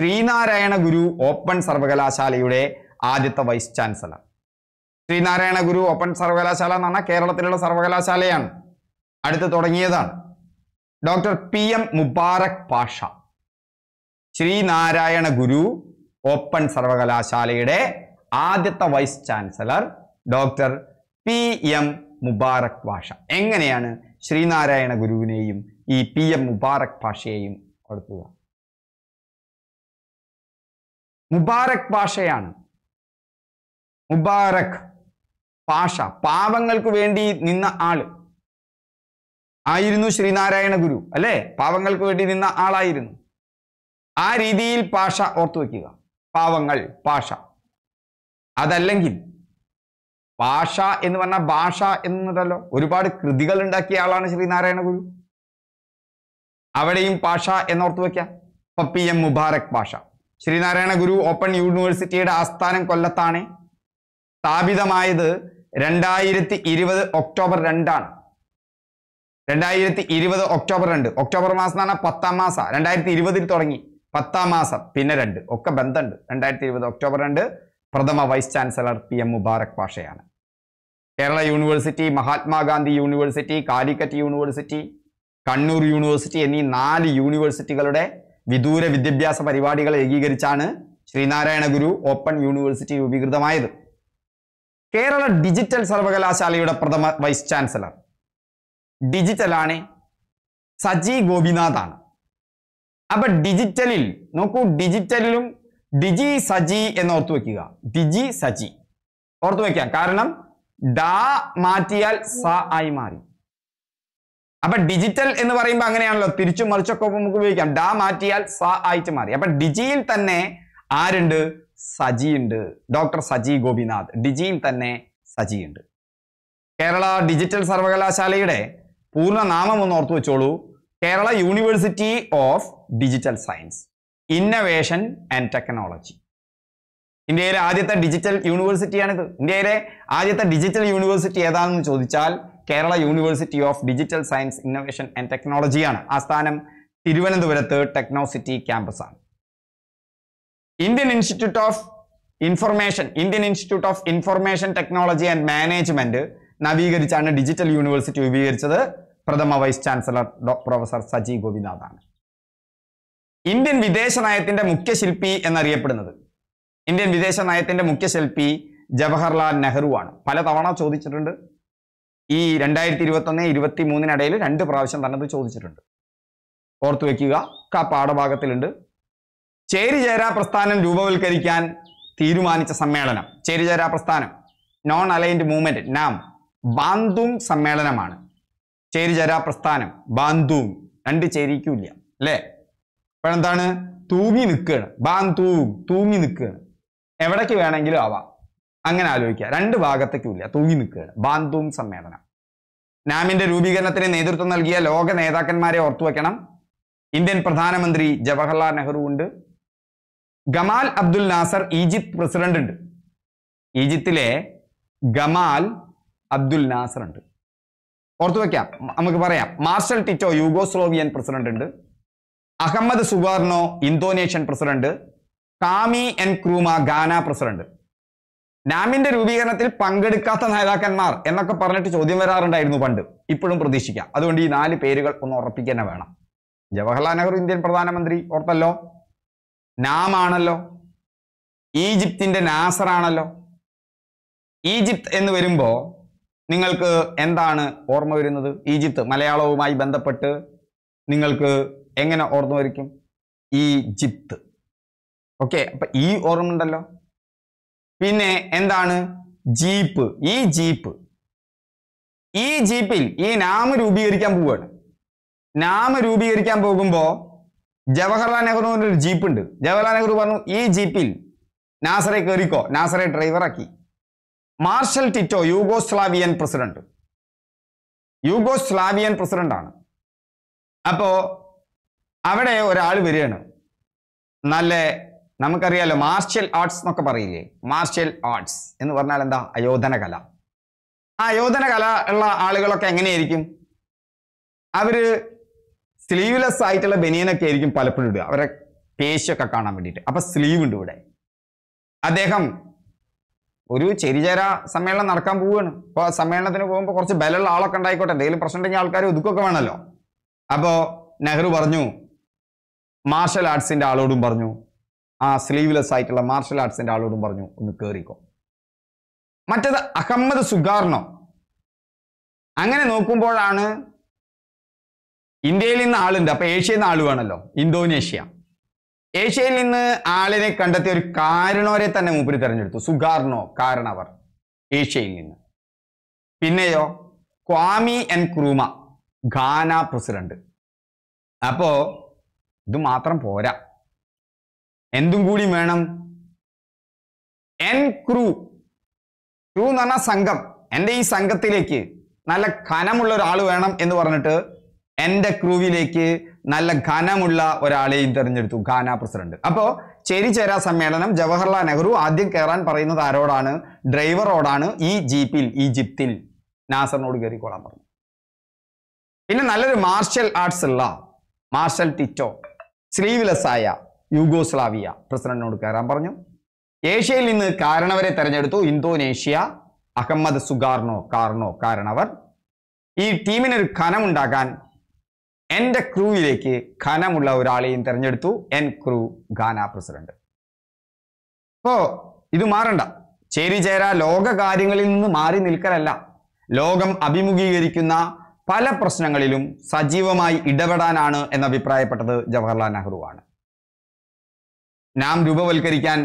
ശ്രീനാരായണ ഗുരു ഓപ്പൺ സർവകലാശാലയുടെ ആദ്യത്തെ vice chancellor Sreenarayana Guru open സർവകലാശാല എന്ന് പറഞ്ഞാൽ കേരളത്തിലുള്ള സർവകലാശാലയാണ്. അടുത്ത് തുടങ്ങിയതാണ്. Doctor P M Mubarak Pasha Sreenarayana Guru open സർവകലാശാലയുടെ ആദ്യത്തെ vice chancellor doctor P M Mubarak Pasha. എങ്ങനെയാണ് ശ്രീനാരായണ ഗുരുവിനെയും ഈ പി എം മുബാറക് ഭാഷയെയും കൊടുക്കുക? മുബാറക് ഭാഷയാണ്. മുബാറക് ഭാഷ പാവങ്ങൾക്ക് വേണ്ടി നിന്ന ആൾ. ആയിരുന്നു ശ്രീനാരായണ ഗുരു അല്ലേ? പാവങ്ങൾക്ക് വേണ്ടി നിന്ന ആളായിരുന്നു. ആ രീതിയിൽ പാഷ ഓർത്തു വെക്കുക. പാവങ്ങൾ പാഷ അതല്ലെങ്കിൽ ഭാഷ എന്ന് പറഞ്ഞാൽ ഭാഷ എന്നതല്ലോ. ഒരുപാട് കൃതികൾ ഉണ്ടാക്കിയ ആളാണ് ശ്രീനാരായണ ഗുരു. അവിടെയും ഭാഷ എന്നോർത്ത് വെക്കാം. ഇപ്പൊ പി എം മുബാറക് ഭാഷ. ശ്രീനാരായണ ഗുരു ഓപ്പൺ യൂണിവേഴ്സിറ്റിയുടെ ആസ്ഥാനം കൊല്ലത്താണ്. സ്ഥാപിതമായത് രണ്ടായിരത്തി ഇരുപത് ഒക്ടോബർ രണ്ടാണ്. രണ്ടായിരത്തി ഇരുപത് ഒക്ടോബർ രണ്ട്. ഒക്ടോബർ മാസം എന്ന് പറഞ്ഞാൽ പത്താം മാസം രണ്ടായിരത്തി ഇരുപതിൽ തുടങ്ങി. പത്താം മാസം പിന്നെ രണ്ട് ഒക്കെ ബന്ധമുണ്ട്. രണ്ടായിരത്തി ഇരുപത് ഒക്ടോബർ രണ്ട് പ്രഥമ vice chancellor P M Mubarak പാഷയാണ്. Kerala university Mahatma Gandhi university Calicut university Kannur university എന്നീ നാല് യൂണിവേഴ്സിറ്റികളുടെ വിദൂര വിദ്യാഭ്യാസ പരിപാടികൾ ഏകീകരിച്ചാണ് ശ്രീനാരായണ ഗുരു ഓപ്പൺ യൂണിവേഴ്സിറ്റി രൂപീകൃതമായത്. കേരള ഡിജിറ്റൽ സർവകലാശാലയുടെ പ്രഥമ വൈസ് ചാൻസലർ. ഡിജിറ്റലാണ് സജി ഗോപിനാഥാണ്. അപ്പൊ ഡിജിറ്റലിൽ നോക്കൂ ഡിജിറ്റലിലും ഡിജി സജി എന്ന് ഓർത്തു വെക്കുക. ഡിജി സജി ഓർത്തു വെക്കാം. കാരണം ഡാ മാറ്റിയാൽ സ ആയി മാറി. അപ്പൊ ഡിജിറ്റൽ എന്ന് പറയുമ്പോൾ അങ്ങനെയാണല്ലോ. തിരിച്ചും മറിച്ചൊക്കെ നമുക്ക് ഉപയോഗിക്കാം. ഡ മാറ്റിയാൽ സ ആയിട്ട് മാറി. അപ്പൊ ഡിജിയിൽ തന്നെ ആരുണ്ട്? സജി ഉണ്ട്. ഡോക്ടർ സജി ഗോപിനാഥ്. ഡിജിയിൽ തന്നെ സജി ഉണ്ട്. കേരള ഡിജിറ്റൽ സർവകലാശാലയുടെ പൂർണനാമം ഒന്ന് ഓർത്തു വെച്ചോളൂ. Kerala university of digital science innovation and technology ഇന്ത്യയിലെ ആദ്യത്തെ ഡിജിറ്റൽ യൂണിവേഴ്സിറ്റിയാണിത് ഇന്ത്യയിലെ ആദ്യത്തെ ഡിജിറ്റൽ യൂണിവേഴ്സിറ്റി ഏതാണെന്ന് ചോദിച്ചാൽ Kerala university of digital science innovation and ടെക്നോളജിയാണ് ആസ്ഥാനം തിരുവനന്തപുരത്ത് ടെക്നോസിറ്റി ക്യാമ്പസ് ആണ്. Indian institute of information Indian institute of information technology and management നവീകരിച്ചാണ് digital university രൂപീകരിച്ചത്. പ്രഥമ വൈസ് ചാൻസലർ പ്രൊഫസർ സജി ഗോപിനാഥാണ്. ഇന്ത്യൻ വിദേശ നയത്തിന്റെ മുഖ്യ ശില്പി എന്നറിയപ്പെടുന്നത്. ഇന്ത്യൻ വിദേശ നയത്തിന്റെ മുഖ്യ ശില്പി ജവഹർലാൽ നെഹ്റു ആണ്. പലതവണ ചോദിച്ചിട്ടുണ്ട്. ഈ രണ്ടായിരത്തി ഇരുപത്തി ഒന്ന് ഇരുപത്തി മൂന്നിനിടയിൽ രണ്ട് പ്രാവശ്യം തന്നെ അത് ചോദിച്ചിട്ടുണ്ട്. ഓർത്തു വെക്കുക ആ പാഠഭാഗത്തിലുണ്ട്. ചേരിചേരാ പ്രസ്ഥാനം രൂപവൽക്കരിക്കാൻ തീരുമാനിച്ച സമ്മേളനം. ചേരിചേരാ പ്രസ്ഥാനം. നോൺ അലൈൻഡ് മൂവ്മെന്റ് നാം ബാന്തുങ് സമ്മേളനമാണ്. ചേരിചേരാ പ്രസ്ഥാനം ബാന്തുങ് രണ്ട് ചേരിക്കൂല്ല അല്ലേ? അപ്പോഴെന്താണ് തൂങ്ങി നിൽക്കുകയാണ്. ബാന്തൂങ് തൂങ്ങി നിൽക്കുകയാണ്. എവിടേക്ക് വേണമെങ്കിലും ആവാം. അങ്ങനെ ആലോചിക്കുക. രണ്ട് ഭാഗത്തേക്കുമില്ല. തൂങ്ങി നിൽക്കുകയാണ്. ബാന്തൂങ് സമ്മേളനം. നാമിന്റെ രൂപീകരണത്തിന് നേതൃത്വം നൽകിയ ലോക നേതാക്കന്മാരെ ഓർത്തുവെക്കണം ഇന്ത്യൻ പ്രധാനമന്ത്രി ജവഹർലാൽ നെഹ്റു ഉണ്ട്. Gamal Abdul Nasser Egypt president ഉണ്ട്. ഈജിപ്തിലെ ഗമാൽ അബ്ദുൽ നാസർ ഉണ്ട്. ഓർത്തു വെക്കാം. നമുക്ക് പറയാം. മാർഷൽ ടിറ്റോ യൂഗോസ്ലോവിയൻ പ്രസിഡന്റ് ഉണ്ട്. Ahmed Sukarno Indonesian president Kwame Nkrumah Ghana president. നാമിന്റെ രൂപീകരണത്തിൽ പങ്കെടുക്കാത്ത നേതാക്കന്മാർ എന്നൊക്കെ പറഞ്ഞിട്ട് ചോദ്യം വരാറുണ്ടായിരുന്നു പണ്ട്. ഇപ്പോഴും പ്രതീക്ഷിക്കാം. അതുകൊണ്ട് ഈ നാല് പേരുകൾ ഒന്ന് ഉറപ്പിക്കുക വേണം. ജവഹർലാൽ നെഹ്റു ഇന്ത്യൻ പ്രധാനമന്ത്രി ഓർത്തല്ലോ. നാമാണല്ലോ. ഈജിപ്തിന്റെ നാസർ ആണല്ലോ ഈജിപ്ത് എന്ന് വരുമ്പോൾ നിങ്ങൾക്ക് എന്താണ് ഓർമ്മ വരുന്നത്? ഈജിപ്ത് മലയാളവുമായി ബന്ധപ്പെട്ട് നിങ്ങൾക്ക് എങ്ങനെ ഓർമ്മ വരിക്കും ഈജിപ്ത്. ഓക്കെ അപ്പൊ ഈ ഓർമ്മ ഉണ്ടല്ലോ പിന്നെ എന്താണ്? ജീപ്പ്. ഈ ജീപ്പ്. ഈ ജീപ്പിൽ ഈ നാമ രൂപീകരിക്കാൻ പോവുകയാണ്. നാമ രൂപീകരിക്കാൻ പോകുമ്പോ ജവഹർലാൽ നെഹ്റു ഒരു ജീപ്പ് ഉണ്ട് ജവഹർലാൽ നെഹ്റു പറഞ്ഞു ഈ ജീപ്പിൽ നാസറെ കയറിക്കോ നാസറെ ഡ്രൈവറാക്കി. Marshal Tito Yugoslavian president. Yugoslavian president ആണ് അപ്പോ അവിടെ ഒരാൾ വരികയാണ്. നല്ല നമുക്കറിയാലോ മാർഷ്യൽ ആർട്സ് എന്നൊക്കെ പറയില്ലേ? മാർഷ്യൽ ആർട്സ് എന്ന് പറഞ്ഞാൽ എന്താ? അയോധന കല. ആ അയോധന കല ഉള്ള ആളുകളൊക്കെ എങ്ങനെയായിരിക്കും? അവർ സ്ലീവ്ലെസ് ആയിട്ടുള്ള ബനിയനൊക്കെ ആയിരിക്കും പലപ്പോഴും ഇടുക. അവരെ പേശിയൊക്കെ കാണാൻ വേണ്ടിയിട്ട്. അപ്പൊ സ്ലീവ് ഉണ്ട് ഇവിടെ. അദ്ദേഹം ഒരു ചെരിചേര സമ്മേളനം നടക്കാൻ പോവുകയാണ്. അപ്പൊ ആ സമ്മേളനത്തിന് പോകുമ്പോൾ കുറച്ച് ബലമുള്ള ആളൊക്കെ ഉണ്ടായിക്കോട്ടെ. എന്തെങ്കിലും പ്രശ്നം ഉണ്ടെങ്കിൽ ആൾക്കാർ ഒതുക്കൊക്കെ വേണമല്ലോ. അപ്പോ നെഹ്റു പറഞ്ഞു മാർഷൽ ആർട്സിന്റെ ആളോടും പറഞ്ഞു. ആ സ്ലീവ്ലെസ് ആയിട്ടുള്ള മാർഷൽ ആർട്സിന്റെ ആളോടും പറഞ്ഞു. ഒന്ന് കേറിക്കോ. മറ്റത് അഹമ്മദ് സുഗാർണോ? അങ്ങനെ നോക്കുമ്പോഴാണ് ഇന്ത്യയിൽ നിന്ന് ആളുണ്ട്. അപ്പൊ ഏഷ്യയിൽ നിന്ന് ആൾ വേണമല്ലോ ഇന്തോനേഷ്യ. ഏഷ്യയിൽ നിന്ന് ആളിനെ കണ്ടെത്തിയ ഒരു കാരണവരെ തന്നെ മൂപ്പര് തെരഞ്ഞെടുത്തു. സുഗാർണോ കാരണവർ. ഏഷ്യയിൽ നിന്ന്. പിന്നെയോ ക്വാമി എൻ ക്രൂമ. Ghana president. അപ്പോ ഇത് മാത്രം പോരാ. എന്തും കൂടി വേണം. എൻ ക്രൂ ക്രൂ എന്ന് പറഞ്ഞാൽ സംഘം. എന്റെ ഈ സംഘത്തിലേക്ക് നല്ല ഘനമുള്ള ഒരാൾ വേണം എന്ന് പറഞ്ഞിട്ട് എന്റെ ക്രൂവിലേക്ക് നല്ല ഘനമുള്ള ഒരാളെയും തിരഞ്ഞെടുത്തു. Ghana president. അപ്പോ ചേരിചേരാ സമ്മേളനം ജവഹർലാൽ നെഹ്റു ആദ്യം കയറാൻ പറയുന്നത് ആരോടാണ്? ഡ്രൈവറോടാണ് ഈ ജീപ്പിൽ ഈജിപ്തിൽ. നാസറിനോട് കയറിക്കോളാൻ പറഞ്ഞു. പിന്നെ നല്ലൊരു മാർഷൽ ആർട്സ് ഉള്ള മാർഷൽ ടിറ്റോ. സ്ലീവ്ലെസ് യുഗോസ്ലാവിയ പ്രസിഡന്റിനോട് കയറാൻ പറഞ്ഞു. ഏഷ്യയിൽ നിന്ന് കാരണവരെ തെരഞ്ഞെടുത്തു ഇന്തോനേഷ്യ അഹമ്മദ് സുഗാർണോ കാർണോ കാരണവർ. ഈ ടീമിനൊരു ഖനമുണ്ടാക്കാൻ എന്റെ ക്രൂവിലേക്ക് ഖനമുള്ള ഒരാളെയും തെരഞ്ഞെടുത്തു എൻ ക്രൂ ഗാന പ്രസിഡന്റ്. അപ്പോ ഇത് മാറണ്ട. ചേരിചേര ലോക കാര്യങ്ങളിൽ നിന്ന് മാറി നിൽക്കലല്ല. ലോകം അഭിമുഖീകരിക്കുന്ന പല പ്രശ്നങ്ങളിലും സജീവമായി ഇടപെടാനാണ് എന്ന് അഭിപ്രായപ്പെട്ടത് ജവഹർലാൽ നെഹ്റുവാണ്. നാം രൂപവൽക്കരിക്കാൻ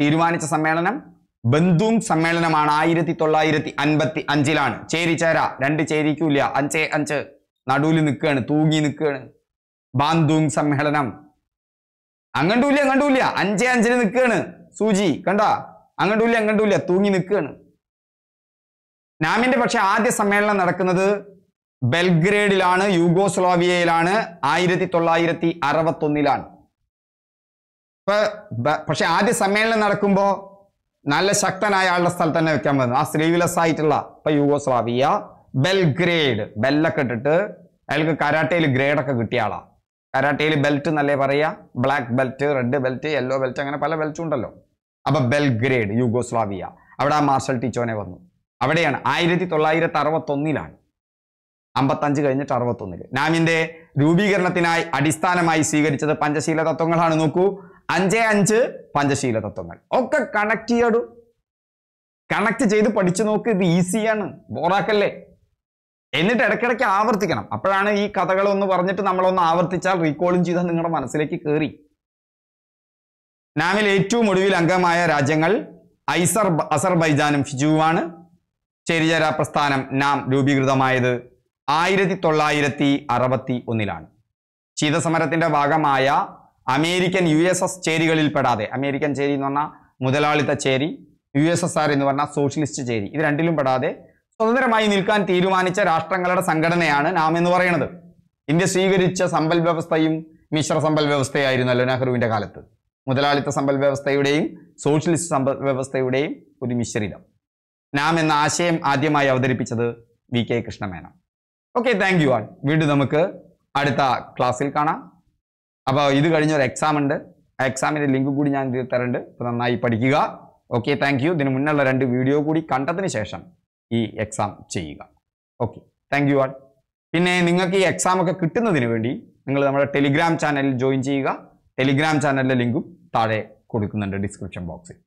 തീരുമാനിച്ച സമ്മേളനം ബന്ധുങ് സമ്മേളനമാണ്. ആയിരത്തി തൊള്ളായിരത്തി അൻപത്തി അഞ്ചിലാണ് ചേരിചേര രണ്ട് ചേരിക്കൂല അഞ്ചേ അഞ്ച് നടുവിൽ നിൽക്കുകയാണ് തൂങ്ങി നിൽക്കുകയാണ് ബാന്തൂങ് സമ്മേളനം. അങ്ങണ്ടൂല്ല അങ്ങണ്ടൂല്ല അഞ്ചേ അഞ്ചിന് നിൽക്കുകയാണ് സൂചി കണ്ട? അങ്ങണ്ടൂല്ല അങ്ങണ്ടൂല്ല തൂങ്ങി നിൽക്കുകയാണ് നാമിന്റെ പക്ഷെ ആദ്യ സമ്മേളനം നടക്കുന്നത് ബെൽഗ്രേഡിലാണ് യൂഗോസ്ലോവിയയിലാണ് ആയിരത്തി തൊള്ളായിരത്തി അറുപത്തി ഒന്നിലാണ് ഇപ്പൊ പക്ഷെ ആദ്യ സമ്മേളനം നടക്കുമ്പോൾ നല്ല ശക്തനായ ആളുടെ സ്ഥലത്ത് തന്നെ വെക്കാൻ വന്നു. ആ സ്ലീവ്ലെസ് ആയിട്ടുള്ള ഇപ്പൊ യൂഗോസ്ലാവിയ ബെൽഗ്രേഡ് ബെല്ലൊക്കെ ഇട്ടിട്ട് അയാൾക്ക് കരാട്ടയിൽ ഗ്രേഡൊക്കെ കിട്ടിയ ആളാ. കരാട്ടയിൽ ബെൽറ്റ് എന്നല്ലേ പറയാ? Black belt red belt yellow belt അങ്ങനെ പല ബെൽറ്റും ഉണ്ടല്ലോ. അപ്പൊ ബെൽഗ്രേഡ് യൂഗോസ്ലാവിയ. അവിടെ ആ മാർഷൽ ടീച്ചോനെ വന്നു. അവിടെയാണ് ആയിരത്തി തൊള്ളായിരത്തി അറുപത്തി ഒന്നിലാണ് അമ്പത്തഞ്ച് കഴിഞ്ഞിട്ട് അറുപത്തൊന്നിൽ. നാമിന്റെ രൂപീകരണത്തിനായി അടിസ്ഥാനമായി സ്വീകരിച്ചത് പഞ്ചശീല തത്വങ്ങളാണ്. നോക്കൂ. അഞ്ചേ അഞ്ച് പഞ്ചശീല തത്വങ്ങൾ. ഒക്കെ കണക്ട് ചെയ്യടു. കണക്ട് ചെയ്ത് പഠിച്ചു നോക്ക്. ഇത് ഈസിയാണ് ബോറാക്കല്ലേ? എന്നിട്ട് ഇടയ്ക്കിടയ്ക്ക് ആവർത്തിക്കണം. അപ്പോഴാണ് ഈ കഥകളൊന്ന് പറഞ്ഞിട്ട് നമ്മളൊന്ന് ആവർത്തിച്ചാൽ റീകോളും ചെയ്താൽ നിങ്ങളുടെ മനസ്സിലേക്ക് കയറി നാമിൽ ഏറ്റവും ഒടുവിൽ അംഗമായ രാജ്യങ്ങൾ ഐസർ അസർബൈജാനും ഫിജുവാണ് ചെരിചരാ പ്രസ്ഥാനം നാം രൂപീകൃതമായത് ആയിരത്തി തൊള്ളായിരത്തി അറുപത്തി ഒന്നിലാണ് ശീതസമരത്തിന്റെ ഭാഗമായ അമേരിക്കൻ യു എസ് എസ് ചേരികളിൽ പെടാതെ അമേരിക്കൻ ചേരി എന്ന് പറഞ്ഞാൽ മുതലാളിത്ത ചേരി യു എസ് എസ് ആർ എന്ന് പറഞ്ഞാൽ സോഷ്യലിസ്റ്റ് ചേരി ഇത് രണ്ടിലും പെടാതെ സ്വതന്ത്രമായി നിൽക്കാൻ തീരുമാനിച്ച രാഷ്ട്രങ്ങളുടെ സംഘടനയാണ് നാം എന്ന് പറയുന്നത്. ഇന്ത്യ സ്വീകരിച്ച സമ്പൽ വ്യവസ്ഥയും മിശ്ര സമ്പൽ വ്യവസ്ഥയായിരുന്നല്ലോ നെഹ്റുവിന്റെ കാലത്ത്. മുതലാളിത്ത സമ്പൽ വ്യവസ്ഥയുടെയും സോഷ്യലിസ്റ്റ് സമ്പൽ വ്യവസ്ഥയുടെയും ഒരു മിശ്രിതം. നാം എന്ന ആശയം ആദ്യമായി അവതരിപ്പിച്ചത് V K Krishna Menon. Okay thank you all വീണ്ടും നമുക്ക് അടുത്ത ക്ലാസ്സിൽ കാണാം. അപ്പോൾ ഇത് കഴിഞ്ഞ ഒരു എക്സാം ഉണ്ട്. ആ എക്സാമിന്റെ ലിങ്ക് കൂടി ഞാൻ തരുന്നുണ്ട് അപ്പോൾ നന്നായി പഠിക്കുക. ഓക്കെ താങ്ക് യു ഇതിന് മുന്നുള്ള രണ്ട് വീഡിയോ കൂടി കണ്ടതിന് ശേഷം ഈ എക്സാം ചെയ്യുക. ഓക്കെ താങ്ക് യു ആൾ പിന്നെ നിങ്ങൾക്ക് ഈ എക്സാം ഒക്കെ കിട്ടുന്നതിന് വേണ്ടി നിങ്ങൾ നമ്മുടെ ടെലിഗ്രാം ചാനലിൽ ജോയിൻ ചെയ്യുക. ടെലിഗ്രാം ചാനലിലെ ലിങ്കും താഴെ കൊടുക്കുന്നുണ്ട് ഡിസ്ക്രിപ്ഷൻ ബോക്സിൽ